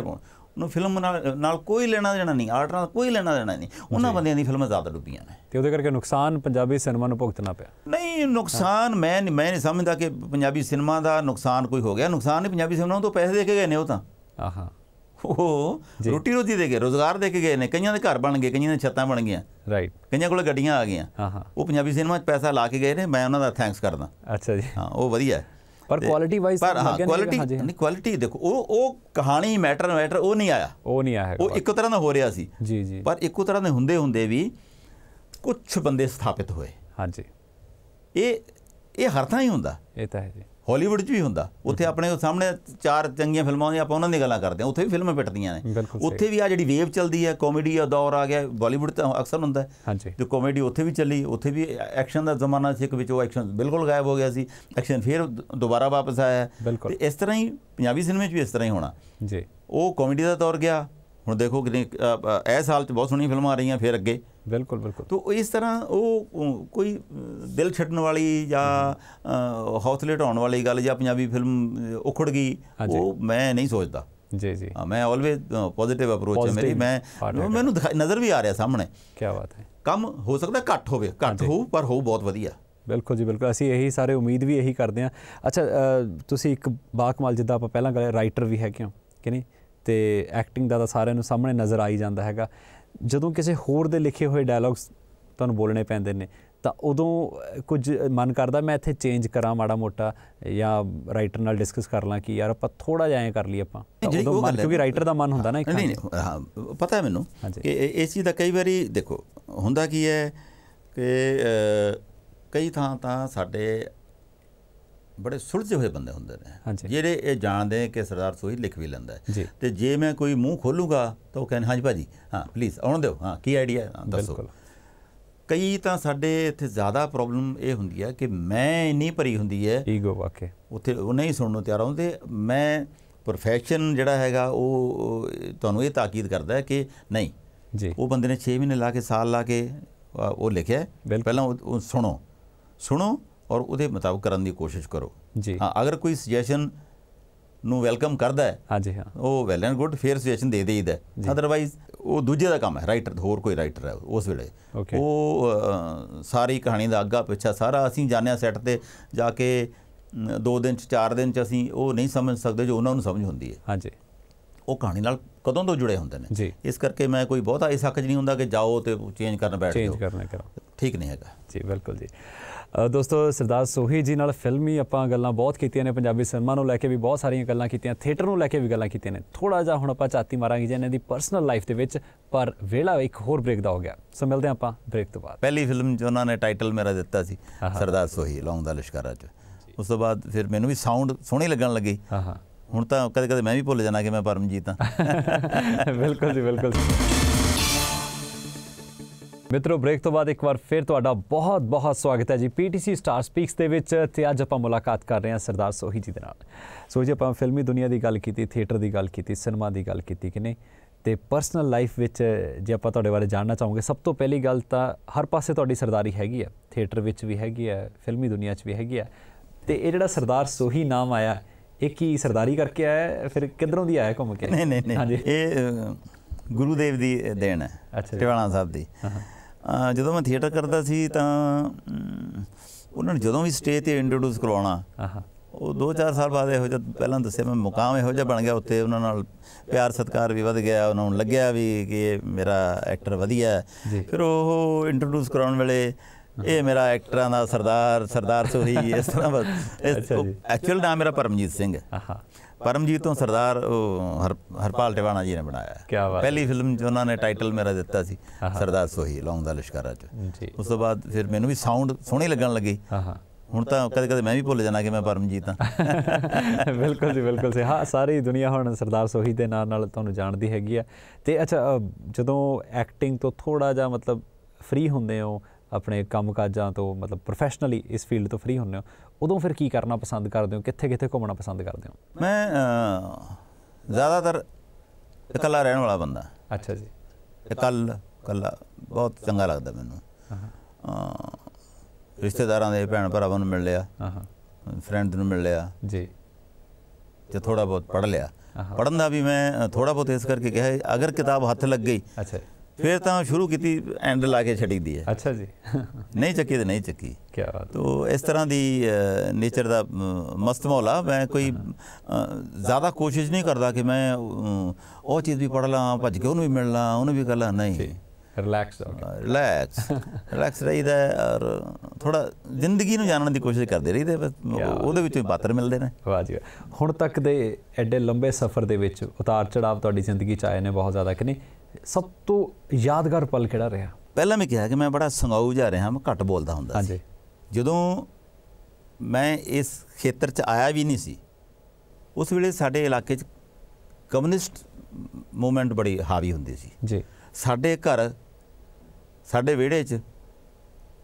ਉਹਨੂੰ ਫਿਲਮ ਨਾਲ ਨਾਲ ਕੋਈ ਲੈਣਾ ਦੇਣਾ ਨਹੀਂ ਆਰਟ ਨਾਲ ਕੋਈ ਲੈਣਾ ਦੇਣਾ ਨਹੀਂ। ਉਹਨਾਂ ਬੰਦਿਆਂ ਦੀ ਫਿਲਮਾਂ ਜ਼ਿਆਦਾ ਡੁੱਬੀਆਂ ਨੇ। ਤੇ ਉਹਦੇ ਕਰਕੇ ਨੁਕਸਾਨ ਪੰਜਾਬੀ ਸਿਨੇਮਾ ਨੂੰ ਭੁਗਤਣਾ ਪਿਆ। ਨਹੀਂ ਨੁਕਸਾਨ ਮੈਂ ਨਹੀਂ ਮੈਂ ਨਹੀਂ ਸਮਝਦਾ ਕਿ ਪੰਜਾਬੀ ਸਿਨੇਮਾ ਦਾ ਨੁਕਸਾਨ ਕੋਈ ਹੋ ਗਿਆ। ਨੁਕਸਾਨ ਨਹੀਂ ਪੰਜਾਬੀ ਸਿਨੇਮਾ ਨੂੰ ਤਾਂ ਪੈਸੇ ਦੇ ਕੇ ਗਏ ਨੇ ਉਹ ਤਾਂ। ਆਹਾ। ਉਹ ਰੋਟੀ ਰੋਟੀ ਦੇ ਕੇ ਰੋਜ਼ਗਾਰ ਦੇ ਕੇ ਗਏ ਨੇ। ਕਈਆਂ ਦੇ ਘਰ ਬਣ ਗਏ ਕਈਆਂ ਦੇ ਛੱਤਾਂ ਬਣ ਗਈਆਂ। ਰਾਈਟ ਕਈਆਂ ਕੋਲ ਗੱਡੀਆਂ ਆ ਗਈਆਂ। ਆਹਾ। ਉਹ ਪੰਜਾਬੀ ਸਿਨੇਮਾ 'ਚ ਪੈਸਾ ਲਾ ਕੇ ਗਏ ਨੇ ਮੈਂ ਉਹਨਾਂ ਦਾ ਥੈਂਕਸ ਕਰਦਾ। ਅੱਛਾ ਜੀ। ਹਾਂ ਉਹ ਵਧੀਆ ਹੈ। ਪਰ quality wise ਪਰ ਹਾਂ ਕੁਆਲਿਟੀ। ਨਹੀਂ ਕੁਆਲਿਟੀ ਦੇਖੋ ਉਹ ਉਹ ਕਹਾਣੀ ਮੈਟਰ ਮੈਟਰ ਉਹ ਨਹੀਂ ਆਇਆ। ਉਹ ਨਹੀਂ ਆਇਆ ਉਹ ਇੱਕੋ ਤਰ੍ਹਾਂ ਦਾ ਹੋ ਰਿਹਾ ਸੀ। ਜੀ ਜੀ। ਪਰ ਇੱਕੋ ਤਰ੍ਹਾਂ ਦੇ ਹੁੰਦੇ ਹੁੰਦੇ ਵੀ ਕੁਝ ਬੰਦੇ ਸਥਾਪਿਤ ਹੋਏ। ਹਾਂਜੀ। ਇਹ ਇਹ ਹਰ ਥਾਂ ਹੀ ਹੁੰਦਾ। ਇਹ ਤਾਂ ਹੈ ਜੀ। ਹਾਲੀਵੁੱਡ 'ਚ ਵੀ ਹੁੰਦਾ। ਉੱਥੇ ਆਪਣੇ ਸਾਹਮਣੇ ਚਾਰ ਚੰਗੀਆਂ ਫਿਲਮਾਂ ਆਉਂਦੀਆਂ ਆਪਾਂ ਉਹਨਾਂ ਦੀ ਗੱਲਾਂ ਕਰਦੇ ਹਾਂ। ਉੱਥੇ ਵੀ ਫਿਲਮਾਂ ਪਿੱਟਦੀਆਂ ਨੇ। ਉੱਥੇ ਵੀ ਆ ਜਿਹੜੀ ਵੇਵ ਚੱਲਦੀ ਹੈ ਕਾਮੇਡੀ ਦਾ ਦੌਰ ਆ ਗਿਆ ਬਾਲੀਵੁੱਡ ਤਾਂ ਅਕਸਰ ਹੁੰਦਾ ਜੋ ਕਾਮੇਡੀ ਉੱਥੇ ਵੀ ਚੱਲੀ ਉੱਥੇ ਵੀ ਐਕਸ਼ਨ ਦਾ ਜ਼ਮਾਨਾ ਸੀ ਇੱਕ ਵਿੱਚ ਉਹ ਐਕਸ਼ਨ ਬਿਲਕੁਲ ਗਾਇਬ ਹੋ ਗਿਆ ਸੀ। ਐਕਸ਼ਨ ਫਿਰ ਦੁਬਾਰਾ ਵਾਪਸ ਆਇਆ। ਤੇ ਇਸ ਤਰ੍ਹਾਂ ਹੀ ਪੰਜਾਬੀ ਸਿਨੇਮੇ 'ਚ ਵੀ ਇਸ ਤਰ੍ਹਾਂ ਹੀ ਹੋਣਾ। ਜੀ। ਉਹ ਕਾਮੇਡੀ ਦਾ ਦੌਰ ਗਿਆ। ਹੁਣ ਦੇਖੋ ਕਿ ਇਹ ਸਾਲ 'ਚ ਬਹੁਤ ਸੋਹਣੀਆਂ ਫਿਲਮਾਂ ਆ ਰਹੀਆਂ ਫਿਰ ਅੱਗੇ। ਬਿਲਕੁਲ ਬਿਲਕੁਲ। ਤੋ ਇਸ ਤਰ੍ਹਾਂ ਉਹ ਕੋਈ ਦਿਲ ਛੱਡਣ ਵਾਲੀ ਜਾਂ ਹੌਸਲੇ ਢਾਉਣ ਵਾਲੀ ਗੱਲ ਜਾਂ ਪੰਜਾਬੀ ਫਿਲਮ ਉਖੜ ਗਈ। ਉਹ ਮੈਂ ਨਹੀਂ ਸੋਚਦਾ। ਜੀ ਜੀ। ਹਾਂ, ਮੈਂ ਆਲਵੇਜ਼ ਪੋਜ਼ਿਟਿਵ ਅਪਰੋਚ ਹੈ ਮੇਰੀ। ਮੈਂ। ਮੈਨੂੰ ਦਿਖਾਈ- ਨਜ਼ਰ ਵੀ ਆ ਰਿਹਾ ਸਾਹਮਣੇ। ਕੀ ਬਾਤ ਹੈ। ਕੰਮ ਹੋ ਸਕਦਾ ਘੱਟ ਹੋਵੇ ਘੱਟ। ਹੋਊ ਪਰ ਹੋਊ ਬਹੁਤ ਵਧੀਆ। ਬਿਲਕੁਲ ਜੀ ਬਿਲਕੁਲ। ਅਸੀਂ ਇਹੀ ਸਾਰੇ ਉਮੀਦ ਵੀ ਇਹੀ ਕਰਦੇ ਹਾਂ। ਅੱਛਾ ਤੁਸੀਂ ਇੱਕ ਬਾਕਮਾਲ ਜਿੱਦਾਂ ਆਪਾਂ ਪਹਿਲਾਂ ਗੱਲ ਰਾਈਟਰ ਵੀ ਹੈਗੇ ਹੋ ਕਿ ਨਹੀਂ? ਤੇ ਐਕਟਿੰਗ ਦਾ ਤਾਂ ਸਾਰਿਆਂ ਨੂੰ ਸਾਹਮਣੇ ਨਜ਼ਰ ਆਈ ਜਾਂਦਾ ਹੈਗਾ। ਜਦੋਂ ਕਿਸੇ ਹੋਰ ਦੇ ਲਿਖੇ ਹੋਏ ਡਾਇਲੌਗਸ ਤੁਹਾਨੂੰ ਬੋਲਣੇ ਪੈਂਦੇ ਨੇ ਤਾਂ ਉਦੋਂ ਕੁਝ ਮਨ ਕਰਦਾ ਮੈਂ ਇੱਥੇ ਚੇਂਜ ਕਰਾਂ ਮਾੜਾ ਮੋਟਾ ਜਾਂ ਰਾਈਟਰ ਨਾਲ ਡਿਸਕਸ ਕਰ ਲਾਂ ਕਿ ਯਾਰ ਆਪਾਂ ਥੋੜਾ ਜਿਹਾ ਐਂ ਕਰ ਲਈ ਆਪਾਂ। ਉਦੋਂ ਮਨ ਕਿਉਂਕਿ ਰਾਈਟਰ ਦਾ ਮਨ ਹੁੰਦਾ ਨਾ ਇੱਕ ਨਹੀਂ ਨਹੀਂ ਹਾਂ ਪਤਾ ਹੈ ਮੈਨੂੰ। ਕਿ ਇਸ ਚੀਜ਼ ਦਾ ਕਈ ਵਾਰੀ ਦੇਖੋ ਹੁੰਦਾ ਕੀ ਹੈ ਕਿ ਕਈ ਥਾਂ ਤਾਂ ਸਾਡੇ ਬੜੇ ਸੁਲਝੇ ਹੋਏ ਬੰਦੇ ਹੁੰਦੇ ਨੇ। ਜਿਹੜੇ ਇਹ ਜਾਣਦੇ ਕਿ ਸਰਦਾਰ ਸੋਹੀ ਲਿਖ ਵੀ ਲੈਂਦਾ। ਤੇ ਜੇ ਮੈਂ ਕੋਈ ਮੂੰਹ ਖੋਲੂਗਾ ਤਾਂ ਉਹ ਕਹਿੰਦੇ ਹਾਂਜੀ ਭਾਜੀ ਹਾਂ ਪਲੀਜ਼ ਆਉਣ ਦਿਓ। ਹਾਂ ਕੀ ਆਈਡੀਆ ਦੱਸੋ। ਕਈ ਤਾਂ ਸਾਡੇ ਇੱਥੇ ਜ਼ਿਆਦਾ ਪ੍ਰੋਬਲਮ ਇਹ ਹੁੰਦੀ ਹੈ ਕਿ ਮੈਂ ਇੰਨੀ ਭਰੀ ਹੁੰਦੀ ਹੈ। ਈਗੋ ਵਾਕੇ। ਉੱਥੇ ਉਹ ਨਹੀਂ ਸੁਣਨ ਨੂੰ ਤਿਆਰ ਹੁੰਦੇ ਮੈਂ ਪ੍ਰੋਫੈਸ਼ਨ ਜਿਹੜਾ ਹੈਗਾ ਉਹ ਤੁਹਾਨੂੰ ਇਹ ਤਾਕੀਦ ਕਰਦਾ ਹੈ ਕਿ ਨਹੀਂ ਜੀ। ਉਹ ਬੰਦੇ ਨੇ 6 ਮਹੀਨੇ ਲਾ ਕੇ ਸਾਲ ਲਾ ਕੇ ਉਹ ਲਿਖਿਆ। ਪਹਿਲਾਂ ਉਹ ਸੁਣੋ। ਸੁਣੋ ਔਰ ਉਹਦੇ ਮੁਤਾਬਕ ਕਰਨ ਦੀ ਕੋਸ਼ਿਸ਼ ਕਰੋ। ਜੀ। ਹਾਂ ਅਗਰ ਕੋਈ ਸੁਜੈਸ਼ਨ ਨੂੰ ਵੈਲਕਮ ਕਰਦਾ ਹੈ ਹਾਂਜੀ ਹਾਂ। ਉਹ ਵੈਲ ਐਂਡ ਗੁੱਡ ਫੇਰ ਸੁਜੈਸ਼ਨ ਦੇ ਦੇਈਦਾ ਅਦਰਵਾਈਜ਼ ਉਹ ਦੂਜੇ ਦਾ ਕੰਮ ਹੈ ਰਾਈਟਰ ਹੋਰ ਕੋਈ ਰਾਈਟਰ ਹੈ ਉਸ ਵੇਲੇ. ਉਹ ਸਾਰੀ ਕਹਾਣੀ ਦਾ ਅੱਗਾ ਪਿੱਛਾ ਸਾਰਾ ਅਸੀਂ ਜਾਣਿਆ ਸੈੱਟ ਤੇ ਜਾ ਕੇ ਦੋ ਦਿਨ ਚ ਚਾਰ ਦਿਨ ਚ ਅਸੀਂ ਉਹ ਨਹੀਂ ਸਮਝ ਸਕਦੇ ਜੋ ਉਹਨਾਂ ਨੂੰ ਸਮਝ ਹੁੰਦੀ ਹੈ। ਹਾਂਜੀ। ਉਹ ਕਹਾਣੀ ਨਾਲ ਕਦੋਂ ਤੋਂ ਜੁੜੇ ਹੁੰਦੇ ਜੀ। ਨੇ ਇਸ ਕਰਕੇ ਮੈਂ ਕੋਈ ਬਹੁਤਾ ਇਸ ਹੱਕ ਨਹੀਂ ਹੁੰਦਾ ਕਿ ਜਾਓ ਤੇ ਚੇਂਜ ਕਰਨ ਬੈਠ ਚੇਂਜ ਜਾਓ। ਕਰਨਾ ਕਰੋ। ਠੀਕ ਨਹੀਂ ਹੈਗਾ। ਜੀ ਬਿਲਕੁਲ ਜੀ। ਦੋਸਤੋ ਸਰਦਾਰ ਸੋਹੀ ਜੀ ਨਾਲ ਫਿਲਮੀ ਆਪਾਂ ਗੱਲਾਂ ਬਹੁਤ ਕੀਤੀਆਂ ਨੇ ਪੰਜਾਬੀ ਸਿਨੇਮਾ ਨੂੰ ਲੈ ਕੇ ਵੀ ਬਹੁਤ ਸਾਰੀਆਂ ਗੱਲਾਂ ਕੀਤੀਆਂ ਥੀਏਟਰ ਨੂੰ ਲੈ ਕੇ ਵੀ ਗੱਲਾਂ ਕੀਤੀਆਂ ਨੇ। ਥੋੜਾ ਜਿਹਾ ਹੁਣ ਆਪਾਂ ਚਾਤੀ ਮਾਰਾਂਗੇ ਜੀ ਇਹਨਾਂ ਦੀ ਪਰਸਨਲ ਲਾਈਫ ਦੇ ਵਿੱਚ ਪਰ ਵੇਲਾ ਇੱਕ ਹੋਰ ਬ੍ਰੇਕ ਦਾ ਹੋ ਗਿਆ। ਸੋ ਮਿਲਦੇ ਆਪਾਂ ਬ੍ਰੇਕ ਤੋਂ ਬਾਅਦ। ਪਹਿਲੀ ਫਿਲਮ 'ਚ ਉਹਨਾਂ ਨੇ ਟਾਈਟਲ ਮੇਰਾ ਦਿੱਤਾ ਸੀ ਸਰਦਾਰ ਸੋਹੀ ਲੌਂਗ ਦਾ ਲਿਸ਼ਕਾਰਾ 'ਚ। ਉਸ ਤੋਂ ਬਾਅਦ ਫਿਰ ਮੈਨੂੰ ਵੀ ਸਾਊਂਡ ਸੋਹਣੀ ਲੱਗਣ ਲੱਗੀ। ਹਾਂ ਹਾਂ। ਹੁਣ ਤਾਂ ਕਦੇ ਕਦੇ ਮੈਂ ਵੀ ਭੁੱਲ ਜਾਣਾ ਕਿ ਮੈਂ ਪਰਮਜੀਤ ਹਾਂ। ਬਿਲਕੁਲ ਜੀ ਬਿਲਕੁਲ। ਮਿੱਤਰੋ ਬ੍ਰੇਕ ਤੋਂ ਬਾਅਦ ਇੱਕ ਵਾਰ ਫਿਰ ਤੁਹਾਡਾ ਬਹੁਤ ਬਹੁਤ ਸਵਾਗਤ ਹੈ ਜੀ ਪੀਟੀਸੀ ਸਟਾਰ ਸਪੀਕਸ ਦੇ ਵਿੱਚ ਤੇ ਅੱਜ ਆਪਾਂ ਮੁਲਾਕਾਤ ਕਰ ਰਹੇ ਹਾਂ ਸਰਦਾਰ ਸੋਹੀ ਜੀ ਦੇ ਨਾਲ। ਸੋ ਜੀ ਆਪਾਂ ਫਿਲਮੀ ਦੁਨੀਆ ਦੀ ਗੱਲ ਕੀਤੀ ਥੀਏਟਰ ਦੀ ਗੱਲ ਕੀਤੀ ਸਿਨੇਮਾ ਦੀ ਗੱਲ ਕੀਤੀ ਕਿ ਨਹੀਂ? ਤੇ ਪਰਸਨਲ ਲਾਈਫ ਵਿੱਚ ਜੇ ਆਪਾਂ ਤੁਹਾਡੇ ਬਾਰੇ ਜਾਣਨਾ ਚਾਹੋਗੇ ਸਭ ਤੋਂ ਪਹਿਲੀ ਗੱਲ ਤਾਂ ਹਰ ਪਾਸੇ ਤੁਹਾਡੀ ਸਰਦਾਰੀ ਹੈਗੀ ਹੈ। ਥੀਏਟਰ ਵਿੱਚ ਵੀ ਹੈਗੀ ਹੈ ਫਿਲਮੀ ਦੁਨੀਆ 'ਚ ਵੀ ਹੈਗੀ ਹੈ। ਤੇ ਇਹ ਜਿਹੜਾ ਸਰਦਾਰ ਸੋਹੀ ਨਾਮ ਆਇਆ ਇਹ ਕੀ ਸਰਦਾਰੀ ਕਰਕੇ ਆਇਆ? ਫਿਰ ਕਿੱਧਰੋਂ ਦੀ ਆਇਆ ਘੁੰਮ ਕੇ? ਨਹੀਂ ਨਹੀਂ ਨਹੀਂ। ਹਾਂਜੀ। ਇਹ ਅ, ਗੁਰੂ ਦੇਵ ਦੀ ਦੇਣ ਹੈ। ਟਿਵਾਣਾ ਸਾਹਿਬ ਦੀ। ਜਦੋਂ ਮੈਂ ਥੀਏਟਰ ਕਰਦਾ ਸੀ ਤਾਂ ਉਹਨਾਂ ਨੇ ਜਦੋਂ ਵੀ ਸਟੇਜ ਤੇ ਇੰਟਰੋਡਿਊਸ ਕਰਵਾਉਣਾ ਉਹ 2-4 ਸਾਲ ਬਾਅਦ ਇਹੋ ਜਿਹਾ ਪਹਿਲਾਂ ਦੱਸਿਆ ਮੈਂ ਮੁਕਾਮ ਇਹੋ ਜਿਹਾ ਬਣ ਗਿਆ ਉੱਤੇ ਉਹਨਾਂ ਨਾਲ ਪਿਆਰ ਸਤਿਕਾਰ ਵੀ ਵਧ ਗਿਆ ਉਹਨਾਂ ਨੂੰ ਲੱਗਿਆ ਵੀ ਕਿ ਇਹ ਮੇਰਾ ਐਕਟਰ ਵਧੀਆ। ਫਿਰ ਉਹ ਇੰਟਰੋਡਿਊਸ ਕਰਾਉਣ ਵੇਲੇ ਇਹ ਮੇਰਾ ਐਕਟਰਾਂ ਦਾ ਸਰਦਾਰ ਸਰਦਾਰ ਸੋਹੀ ਇਸ ਤਰ੍ਹਾਂ ਬਸ। ਐਕਚੁਅਲ ਨਾਮ ਮੇਰਾ ਪਰਮਜੀਤ ਸਿੰਘ ਹੈ। ਆਹਾ। ਪਰਮਜੀਤ ਤੋਂ ਸਰਦਾਰ ਉਹ ਹਰ ਹਰਪਾਲ ਟਿਵਾਣਾ ਜੀ ਨੇ ਬਣਾਇਆ। ਕਿਆ ਬਾਤ। ਪਹਿਲੀ ਫਿਲਮ 'ਚ ਉਹਨਾਂ ਨੇ ਟਾਈਟਲ ਮੇਰਾ ਦਿੱਤਾ ਸੀ। ਸਰਦਾਰ ਸੋਹੀ ਲੌਂਗ ਦਾ ਲਿਸ਼ਕਾਰਾ 'ਚ। ਉਸ ਤੋਂ ਬਾਅਦ ਫਿਰ ਮੈਨੂੰ ਵੀ ਸਾਊਂਡ ਸੋਹਣੀ ਲੱਗਣ ਲੱਗੀ। ਹੁਣ ਤਾਂ ਕਦੇ ਕਦੇ ਮੈਂ ਵੀ ਭੁੱਲ ਜਾਣਾ ਕਿ ਮੈਂ ਪਰਮਜੀਤ ਹਾਂ। ਬਿਲਕੁਲ ਜੀ ਬਿਲਕੁਲ ਸੇ ਹਾਂ ਸਾਰੀ ਦੁਨੀਆ ਹੁਣ ਸਰਦਾਰ ਸੋਹੀ ਦੇ ਨਾਂ ਨਾਲ ਤੁਹਾਨੂੰ ਜਾਣਦੀ ਹੈਗੀ ਆ। ਤੇ ਅੱਛਾ ਜਦੋਂ ਐਕਟਿੰਗ ਤੋਂ ਥੋੜਾ ਜਿਹਾ ਮਤਲਬ ਫ੍ਰੀ ਹੁੰਦੇ ਹੋ ਆਪਣੇ ਕੰਮਕਾਜਾਂ ਤੋਂ ਮਤਲਬ ਪ੍ਰੋਫੈਸ਼ਨਲੀ ਇਸ ਫੀਲਡ ਤੋਂ ਫ੍ਰੀ ਹੁੰਦੇ ਹੋ। ਉਦੋਂ ਫਿਰ ਕੀ ਕਰਨਾ ਪਸੰਦ ਕਰਦੇ ਹੋ? ਕਿੱਥੇ ਕਿੱਥੇ ਘੁੰਮਣਾ ਪਸੰਦ ਕਰਦੇ ਹੋ? ਮੈਂ ਜ਼ਿਆਦਾਤਰ ਇਕੱਲਾ ਰਹਿਣ ਵਾਲਾ ਬੰਦਾ। ਅੱਛਾ ਜੀ। ਇਕੱਲ ਇਕੱਲਾ ਬਹੁਤ ਚੰਗਾ ਲੱਗਦਾ ਮੈਨੂੰ। ਅਹ, ਰਿਸ਼ਤੇਦਾਰਾਂ ਦੇ ਭੈਣ ਭਰਾਵਾਂ ਨੂੰ ਮਿਲ ਲਿਆ। ਆਹਾ ਫਰੈਂਡ ਨੂੰ ਮਿਲ ਲਿਆ। ਜੀ। ਤੇ ਥੋੜਾ ਬਹੁਤ ਪੜ੍ਹ ਲਿਆ। ਆਹਾ। ਪੜ੍ਹਨ ਦਾ ਵੀ ਮੈਂ ਥੋੜਾ ਬਹੁਤ ਇਸ ਕਰਕੇ ਕਿਹਾ ਅਗਰ ਕਿਤਾਬ ਹੱਥ ਲੱਗ ਗਈ ਅੱਛਾ ਫਿਰ ਤਾਂ ਸ਼ੁਰੂ ਕੀਤੀ ਐਂਡ ਲਾ ਕੇ ਛੱਡੀ ਦੀ ਹੈ। ਅੱਛਾ ਜੀ। ਨਹੀਂ ਚੱਕੀ ਤੇ ਨਹੀਂ ਚੱਕੀ। ਕੀ ਬਾਤ ਤੋ ਇਸ ਤਰ੍ਹਾਂ ਦੀ ਨੇਚਰ ਦਾ ਮਸਤ ਮੌਲਾ ਮੈਂ ਕੋਈ ਜ਼ਿਆਦਾ ਕੋਸ਼ਿਸ਼ ਨਹੀਂ ਕਰਦਾ ਕਿ ਮੈਂ ਉਹ ਚੀਜ਼ ਵੀ ਪੜ੍ਹ ਲਾਂ ਭੱਜ ਕੇ ਉਹਨੂੰ ਵੀ ਮਿਲ ਲਾਂ ਉਹਨੂੰ ਵੀ ਕਰ ਲਾਂ। ਨਹੀਂ। ਰਿਲੈਕਸ ਰਿਲੈਕਸ ਰਿਲੈਕਸ ਰਹੀਦਾ ਔਰ ਥੋੜਾ ਜ਼ਿੰਦਗੀ ਨੂੰ ਜਾਣਨ ਦੀ ਕੋਸ਼ਿਸ਼ ਕਰਦੇ ਰਹੀਦੇ ਉਹਦੇ ਵਿੱਚੋਂ ਹੀ ਪਾਤਰ ਮਿਲਦੇ ਨੇ। ਵਾਹ ਜੀ। ਹੁਣ ਤੱਕ ਦੇ ਐਡੇ ਲੰਬੇ ਸਫ਼ਰ ਦੇ ਵਿੱਚ ਉਤਾਰ ਚੜਾਵ ਤੁਹਾਡੀ ਜ਼ਿੰਦਗੀ ਚ ਆਏ ਨੇ ਬਹੁਤ ਜ਼ਿਆਦਾ ਕਿ ਨਹੀਂ? ਸਭ ਤੋਂ ਯਾਦਗਾਰ ਪਲ ਕਿਹੜਾ ਰਿਹਾ? ਪਹਿਲਾਂ ਮੈਂ ਕਿਹਾ ਕਿ ਮੈਂ ਬੜਾ ਸੰਗਾਊ ਜਾ ਰਿਹਾ ਮੈਂ ਘੱਟ ਬੋਲਦਾ ਹੁੰਦਾ ਸੀ। ਹਾਂਜੀ। ਜਦੋਂ ਮੈਂ ਇਸ ਖੇਤਰ 'ਚ ਆਇਆ ਵੀ ਨਹੀਂ ਸੀ ਉਸ ਵੇਲੇ ਸਾਡੇ ਇਲਾਕੇ 'ਚ ਕਮਿਊਨਿਸਟ ਮੂਵਮੈਂਟ ਬੜੀ ਹਾਵੀ ਹੁੰਦੀ ਸੀ। ਜੀ। ਸਾਡੇ ਘਰ ਸਾਡੇ ਵਿਹੜੇ 'ਚ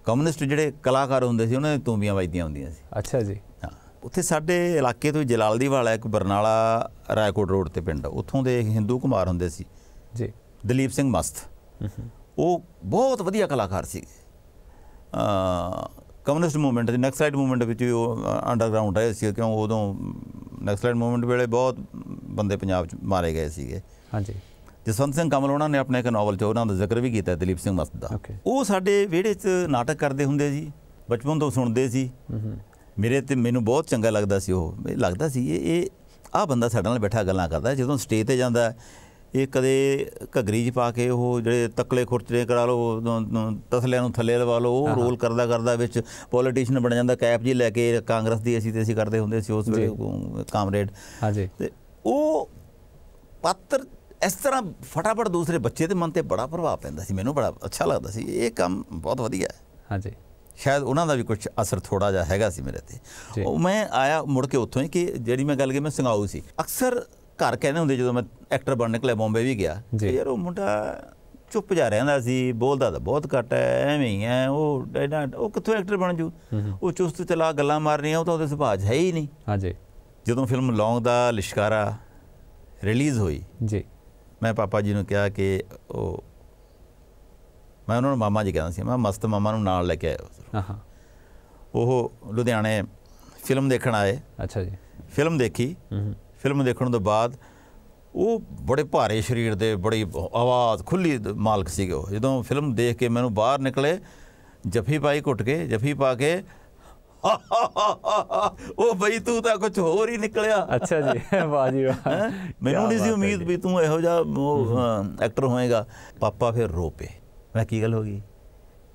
ਕਮਿਊਨਿਸਟ ਜਿਹੜੇ ਕਲਾਕਾਰ ਹੁੰਦੇ ਸੀ ਉਹਨਾਂ ਦੀਆਂ ਤੂੰਬੀਆਂ ਵੱਜਦੀਆਂ ਹੁੰਦੀਆਂ ਸੀ। ਅੱਛਾ ਜੀ। ਹਾਂ ਉੱਥੇ ਸਾਡੇ ਇਲਾਕੇ ਤੋਂ ਜਲਾਲਦੀ ਵਾਲਾ ਇੱਕ ਬਰਨਾਲਾ ਰਾਏਕੋਟ ਰੋਡ ਤੇ ਪਿੰਡ ਉੱਥੋਂ ਦੇ ਹਿੰਦੂ ਕੁਮਾਰ ਹੁੰਦੇ ਸੀ। ਜੀ। ਦਲੀਪ ਸਿੰਘ ਮਸਤ। ਉਹ ਬਹੁਤ ਵਧੀਆ ਕਲਾਕਾਰ ਸੀ। ਕਮਿਊਨਿਸਟ ਮੂਵਮੈਂਟ ਦੀ ਨਕਸਲਾਈਟ ਮੂਵਮੈਂਟ ਵਿੱਚ ਉਹ ਅੰਡਰਗਰਾਉਂਡ ਰਹੇ ਸੀ ਕਿਉਂ ਉਦੋਂ ਨਕਸਲਾਈਟ ਮੂਵਮੈਂਟ ਵੇਲੇ ਬਹੁਤ ਬੰਦੇ ਪੰਜਾਬ 'ਚ ਮਾਰੇ ਗਏ ਸੀਗੇ। ਹਾਂਜੀ। ਜਸਵੰਤ ਸਿੰਘ ਕਮਲ ਉਹਨਾਂ ਨੇ ਆਪਣੇ ਇੱਕ ਨਾਵਲ 'ਚ ਉਹਨਾਂ ਦਾ ਜ਼ਿਕਰ ਵੀ ਕੀਤਾ ਦਲੀਪ ਸਿੰਘ ਮਸਤ ਦਾ. ਉਹ ਸਾਡੇ ਵਿਹੜੇ 'ਚ ਨਾਟਕ ਕਰਦੇ ਹੁੰਦੇ ਸੀ ਬਚਪਨ ਤੋਂ ਸੁਣਦੇ ਸੀ। ਮੇਰੇ ਤੇ ਮੈਨੂੰ ਬਹੁਤ ਚੰਗਾ ਲੱਗਦਾ ਸੀ ਉਹ। ਲੱਗਦਾ ਸੀ ਇਹ ਇਹ ਆਹ ਬੰਦਾ ਸਾਡੇ ਨਾਲ ਬੈਠਾ ਗੱਲਾਂ ਕਰਦਾ ਜਦੋਂ ਸਟੇਜ ਤੇ ਜਾਂਦਾ ਇਹ ਕਦੇ ਘਗਰੀ 'ਚ ਪਾ ਕੇ ਉਹ ਜਿਹੜੇ ਤਕਲੇ ਖੁਰਚੜੇ ਕਰਾ ਲਓ ਤਸਲਿਆਂ ਨੂੰ ਥੱਲੇ ਲਵਾ ਲਓ ਉਹ ਰੋਲ ਕਰਦਾ ਕਰਦਾ ਵਿੱਚ ਪੋਲੀਟੀਸ਼ੀਅਨ ਬਣ ਜਾਂਦਾ ਕੈਪ ਜੀ ਲੈ ਕੇ ਕਾਂਗਰਸ ਦੀ ਅਸੀਂ ਤੇ ਅਸੀਂ ਕਰਦੇ ਹੁੰਦੇ ਸੀ ਉਸ ਵੇਲੇ ਕਾਮਰੇਡ। ਹਾਂਜੀ। ਤੇ ਉਹ ਪਾਤਰ ਇਸ ਤਰ੍ਹਾਂ ਫਟਾਫਟ ਦੂਸਰੇ ਬੱਚੇ ਦੇ ਮਨ ਤੇ ਬੜਾ ਪ੍ਰਭਾਵ ਪੈਂਦਾ ਸੀ ਮੈਨੂੰ ਬੜਾ ਅੱਛਾ ਲੱਗਦਾ ਸੀ। ਇਹ ਕੰਮ ਬਹੁਤ ਵਧੀਆ ਹੈ। ਹਾਂਜੀ। ਸ਼ਾਇਦ ਉਹਨਾਂ ਦਾ ਵੀ ਕੁਝ ਅਸਰ ਥੋੜਾ ਜਿਹਾ ਹੈਗਾ ਸੀ ਮੇਰੇ। ਤੇ। ਉਹ ਮੈਂ ਆਇਆ ਮੁੜ ਕੇ ਉੱਥੋਂ ਹੀ ਕਿ ਜਿਹੜੀ ਮੈਂ ਗੱਲ ਕੀ ਮੈਂ ਸੰਗਾਊ ਸੀ। ਅਕਸਰ ਘਰ ਕਹਿੰਦੇ ਹੁੰਦੇ ਜਦੋਂ ਮੈਂ ਐਕਟਰ ਬਣ ਨਿਕਲਿਆ ਬੰਬੇ ਵੀ ਗਿਆ ਯਾਰ ਉਹ ਮੁੰਡਾ ਚੁੱਪ ਜਾ ਰਹਿੰਦਾ ਸੀ ਬੋਲਦਾ ਤਾਂ ਬਹੁਤ ਘੱਟ ਹੈ ਐਵੇਂ ਹੀ ਹੈ ਉਹ ਉਹ ਕਿੱਥੋਂ ਐਕਟਰ ਬਣ ਜੂ? ਉਹ ਚੁਸਤ ਚਲਾ ਗੱਲਾਂ ਮਾਰਨੀਆਂ ਉਹ ਤਾਂ ਉਹਦੇ ਸੁਭਾਅ 'ਚ ਹੈ ਹੀ ਨਹੀਂ। ਹਾਂਜੀ ਜਦੋਂ ਫਿਲਮ ਲੌਂਗ ਦਾ ਲਿਸ਼ਕਾਰਾ ਰਿਲੀਜ਼ ਹੋਈ ਜੀ। ਮੈਂ ਪਾਪਾ ਜੀ ਨੂੰ ਕਿਹਾ ਕਿ ਉਹ ਮੈਂ ਉਹਨਾਂ ਨੂੰ ਮਾਮਾ ਜੀ ਕਹਿੰਦਾ ਸੀ ਮੈਂ ਮਸਤ ਮਾਮਾ ਨੂੰ ਨਾਲ ਲੈ ਕੇ ਆਇਆ ਹਾਂ ਉਹ ਲੁਧਿਆਣੇ ਫਿਲਮ ਦੇਖਣ ਆਏ। ਅੱਛਾ ਜੀ। ਫਿਲਮ ਦੇਖੀ। ਫਿਲਮ ਦੇਖਣ ਤੋਂ ਬਾਅਦ ਉਹ ਬੜੇ ਭਾਰੇ ਸਰੀਰ ਦੇ ਬੜੀ ਆਵਾਜ਼ ਖੁੱਲੀ ਮਾਲਕ ਸੀਗੇ ਉਹ। ਜਦੋਂ ਫਿਲਮ ਦੇਖ ਕੇ ਮੈਨੂੰ ਬਾਹਰ ਨਿਕਲੇ ਜਫੀ ਪਾਈ ਘੁੱਟ ਕੇ ਜਫੀ ਪਾ ਕੇ ਉਹ ਬਈ ਤੂੰ ਤਾਂ ਕੁਝ ਹੋਰ ਹੀ ਨਿਕਲਿਆ। ਅੱਛਾ ਜੀ ਵਾਹ ਜੀ ਵਾਹ? ਮੈਨੂੰ ਨਹੀਂ ਸੀ ਉਮੀਦ। ਵੀ ਤੂੰ ਇਹੋ ਜਿਹਾ ਐਕਟਰ ਹੋਏਗਾ। ਪਾਪਾ ਫਿਰ ਰੋ ਪਏ। ਮੈਂ ਕੀ ਗੱਲ ਹੋ ਗਈ?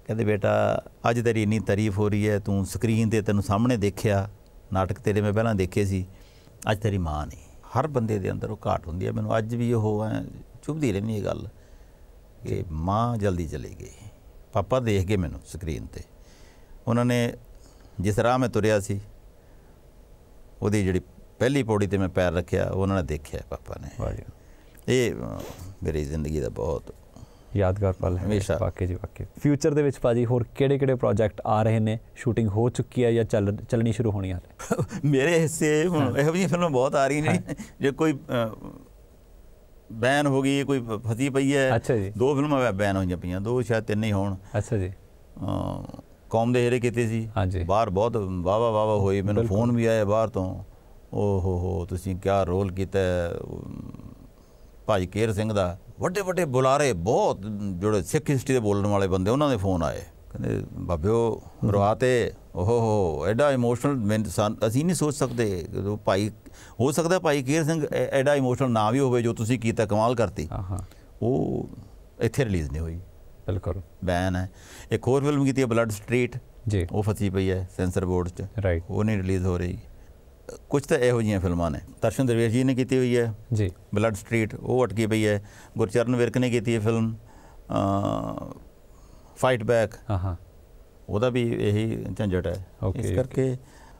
ਕਹਿੰਦੇ ਬੇਟਾ ਅੱਜ ਤੇਰੀ ਇੰਨੀ ਤਾਰੀਫ ਹੋ ਰਹੀ ਹੈ। ਤੂੰ ਸਕਰੀਨ ਤੇ ਤੈਨੂੰ ਸਾਹਮਣੇ ਦੇਖਿਆ। ਨਾਟਕ ਤੇਰੇ ਮੈਂ ਪਹਿਲਾਂ ਦੇਖੇ ਸੀ। ਅੱਜ ਤੇਰੀ ਮਾਂ ਨਹੀਂ। ਹਰ ਬੰਦੇ ਦੇ ਅੰਦਰ ਉਹ ਘਾਟ ਹੁੰਦੀ ਹੈ ਮੈਨੂੰ ਅੱਜ ਵੀ ਉਹ ਚੁਭਦੀ ਰਹਿੰਦੀ ਹੈ ਗੱਲ ਕਿ ਮਾਂ ਜਲਦੀ ਚਲੀ ਗਈ। ਪਾਪਾ ਦੇਖ ਗਏ ਮੈਨੂੰ ਸਕਰੀਨ ਤੇ। ਉਹਨਾਂ ਨੇ ਜਿਸ ਰਾਹ ਮੈਂ ਤੁਰਿਆ ਸੀ ਉਹਦੀ ਜਿਹੜੀ ਪਹਿਲੀ ਪੌੜੀ ਤੇ ਮੈਂ ਪੈਰ ਰੱਖਿਆ ਉਹ ਉਹਨਾਂ ਨੇ ਦੇਖਿਆ ਪਾਪਾ ਨੇ। ਇਹ ਮੇਰੀ ਜ਼ਿੰਦਗੀ ਦਾ ਬਹੁਤ ਯਾਦਗਾਰ ਪਲ ਹੈ ਹਮੇਸ਼ਾ। ਵਾਕਈ ਜੀ ਵਾਕਈ। ਫਿਊਚਰ ਦੇ ਵਿੱਚ ਭਾਜੀ ਹੋਰ ਕਿਹੜੇ ਕਿਹੜੇ ਪ੍ਰੋਜੈਕਟ ਆ ਰਹੇ ਨੇ? ਸ਼ੂਟਿੰਗ ਹੋ ਚੁੱਕੀ ਹੈ ਜਾਂ ਚੱਲ ਚੱਲਣੀ ਸ਼ੁਰੂ ਹੋਣੀ ਹੈ? ਮੇਰੇ ਹਿੱਸੇ ਹੁਣ ਇਹੋ ਜਿਹੀਆਂ ਫਿਲਮਾਂ ਬਹੁਤ ਆ ਰਹੀਆਂ ਨੇ। ਜੇ ਕੋਈ ਬੈਨ ਹੋ ਗਈ ਕੋਈ ਫਸੀ ਪਈ ਹੈ। ਅੱਛਾ ਜੀ। ਦੋ ਫਿਲਮਾਂ ਬੈਨ ਹੋਈਆਂ ਪਈਆਂ। ਦੋ ਸ਼ਾਇਦ ਤਿੰਨ ਹੀ ਹੋਣ। ਅੱਛਾ ਜੀ। ਕੌਮ ਦੇ ਹੇਰੇ ਕੀਤੇ ਸੀ। ਹਾਂਜੀ। ਬਾਹਰ ਬਹੁਤ ਵਾਵਾ ਵਾਵਾ ਹੋਈ ਮੈਨੂੰ। ਫੋਨ ਵੀ ਆਏ ਬਾਹਰ ਤੋਂ। ਓ ਹੋ ਹੋ ਤੁਸੀਂ ਕਿਆ ਰੋਲ ਕੀਤਾ? ਭਾਈ ਕੇਰ ਸਿੰਘ ਦਾ ਵੱਡੇ ਵੱਡੇ ਬੁਲਾਰੇ ਬਹੁਤ ਜਿਹੜੇ ਸਿੱਖ ਹਿਸਟਰੀ ਦੇ ਬੋਲਣ ਵਾਲੇ ਬੰਦੇ ਉਹਨਾਂ ਦੇ ਫੋਨ ਆਏ। ਕਹਿੰਦੇ ਬਾਬਿਓ ਰਵਾਤੇ ਓਹੋ ਹੋ ਐਡਾ ਇਮੋਸ਼ਨਲ ਅਸੀਂ ਨਹੀਂ ਸੋਚ ਸਕਦੇ ਕਿ ਉਹ ਭਾਈ ਹੋ ਸਕਦਾ ਭਾਈ ਕੇਰ ਸਿੰਘ ਐਡਾ ਇਮੋਸ਼ਨਲ ਨਾ ਵੀ ਹੋਵੇ ਜੋ ਤੁਸੀਂ ਕੀਤਾ ਕਮਾਲ ਕਰਤੀ। ਉਹ ਇੱਥੇ ਰਿਲੀਜ਼ ਨਹੀਂ ਹੋਈ। ਬਿਲਕੁਲ। ਬੈਨ ਹੈ। ਇੱਕ ਹੋਰ ਫਿਲਮ ਕੀਤੀ ਹੈ ਬਲੱਡ ਸਟਰੀਟ ਜੀ। ਉਹ ਫਸੀ ਪਈ ਹੈ ਸੈਂਸਰ ਬੋਰਡ 'ਚ। ਰਾਈਟ ਉਹ ਨਹੀਂ ਰਿਲੀਜ਼ ਹੋ ਰਹੀ। ਕੁਝ ਤਾਂ ਇਹੋ ਜਿਹੀਆਂ ਫਿਲਮਾਂ ਨੇ। ਦਰਸ਼ਨ ਦਰਵੇਸ਼ ਜੀ ਨੇ ਕੀਤੀ ਹੋਈ ਹੈ। ਜੀ। ਬਲੱਡ ਸਟਰੀਟ ਉਹ ਅਟਕੀ ਪਈ ਹੈ। ਗੁਰਚਰਨ ਵਿਰਕ ਨੇ ਕੀਤੀ ਹੈ ਫਿਲਮ। ਫਾਈਟ ਬੈਕ ਹਾਂ ਹਾਂ। ਉਹਦਾ ਵੀ ਇਹੀ ਝੰਜਟ ਹੈ। ਇਸ. ਕਰਕੇ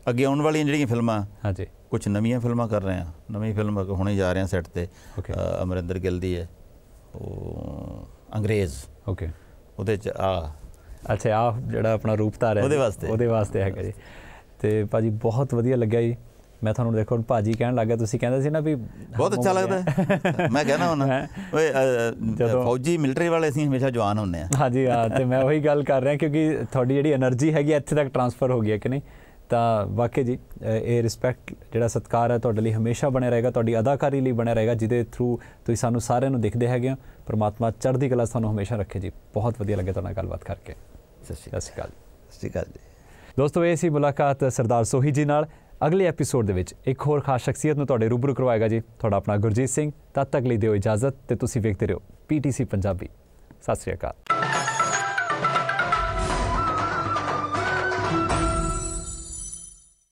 ਅੱਗੇ ਆਉਣ ਵਾਲੀਆਂ ਜਿਹੜੀਆਂ ਫਿਲਮਾਂ ਹਾਂਜੀ ਕੁਝ ਨਵੀਆਂ ਫਿਲਮਾਂ ਕਰ ਰਹੇ ਹਾਂ। ਨਵੀਂ ਫਿਲਮ ਹੁਣੇ ਜਾ ਰਹੇ ਹਾਂ ਸੈੱਟ ਤੇ। ਅਮਰਿੰਦਰ ਗਿੱਲ ਦੀ ਹੈ। ਉਹ ਅੰਗਰੇਜ਼। ਓਕੇ ਉਹਦੇ ਚ ਆ। ਅੱਛਾ ਆ ਜਿਹੜਾ ਆਪਣਾ ਰੂਪ ਧਾਰਿਆ ਉਹਦੇ ਵਾਸਤੇ। ਉਹਦੇ ਵਾਸਤੇ ਹੈਗਾ ਜੀ। ਤੇ ਭਾਜੀ ਬਹੁਤ ਵਧੀਆ ਲੱਗਿਆ ਜੀ। ਮੈਂ ਤੁਹਾਨੂੰ ਦੇਖੋ ਭਾਜੀ ਕਹਿਣ ਲੱਗਾ ਤੁਸੀਂ ਕਹਿੰਦੇ ਸੀ ਨਾ ਵੀ ਬਹੁਤ ਅੱਛਾ ਲੱਗਦਾ। ਮੈਂ ਕਹਿੰਦਾ ਹੁਣ ਓਏ ਫੌਜੀ ਮਿਲਟਰੀ ਵਾਲੇ ਸੀ ਹਮੇਸ਼ਾ ਜਵਾਨ ਹੁੰਦੇ ਆ। ਹਾਂਜੀ ਹਾਂ ਤੇ ਮੈਂ ਉਹੀ ਗੱਲ ਕਰ ਰਿਹਾ ਕਿਉਂਕਿ ਤੁਹਾਡੀ ਜਿਹੜੀ એનર્ਜੀ ਹੈਗੀ ਇੱਥੇ ਤੱਕ ਟਰਾਂਸਫਰ ਹੋ ਗਈ ਹੈ ਕਿ ਨਹੀਂ? ਤਾਂ ਵਾਕਿਆ ਜੀ ਇਹ ਰਿਸਪੈਕਟ ਜਿਹੜਾ ਸਤਕਾਰ ਹੈ ਤੁਹਾਡੇ ਲਈ ਹਮੇਸ਼ਾ ਬਣਿਆ ਰਹੇਗਾ ਤੁਹਾਡੀ ਅਦਾਕਾਰੀ ਲਈ ਬਣਿਆ ਰਹੇਗਾ ਜਿਹਦੇ ਥਰੂ ਤੁਸੀਂ ਸਾਨੂੰ ਸਾਰਿਆਂ ਨੂੰ ਦਿਖਦੇ ਹੈਗੇ ਹੋ। ਪਰਮਾਤਮਾ ਚੜ੍ਹਦੀ ਕਲਾ ਸਾਨੂੰ ਹਮੇਸ਼ਾ ਰੱਖੇ ਜੀ। ਬਹੁਤ ਵਧੀਆ ਲੱਗਿਆ ਤੁਹਾਡੇ ਨਾਲ ਗੱਲਬਾਤ ਕਰਕੇ। ਸਤਿ ਸ਼੍ਰੀ ਅਕਾਲ। ਸਤਿ ਸ਼੍ਰੀ ਅਕਾਲ ਜੀ। ਦੋਸਤੋ ਇਹ ਸੀ ਮੁਲਾਕਾਤ ਸਰਦਾਰ ਸੋਹੀ ਜੀ ਨਾਲ। ਅਗਲੇ ਐਪੀਸੋਡ ਦੇ ਵਿੱਚ ਇੱਕ ਹੋਰ ਖਾਸ ਸ਼ਖਸੀਅਤ ਨੂੰ ਤੁਹਾਡੇ ਰੂਬਰੂ ਕਰਵਾਏਗਾ ਜੀ। ਤੁਹਾਡਾ ਆਪਣਾ ਗੁਰਜੀਤ ਸਿੰਘ, ਤਦ ਤੱਕ ਲਈ ਦਿਓ ਇਜਾਜ਼ਤ ਤੇ ਤੁਸੀਂ ਵੇਖਦੇ ਰਹੋ ਪੀਟੀਸੀ ਪੰਜਾਬੀ। ਸਤਿ ਸ਼੍ਰੀ ਅਕਾਲ।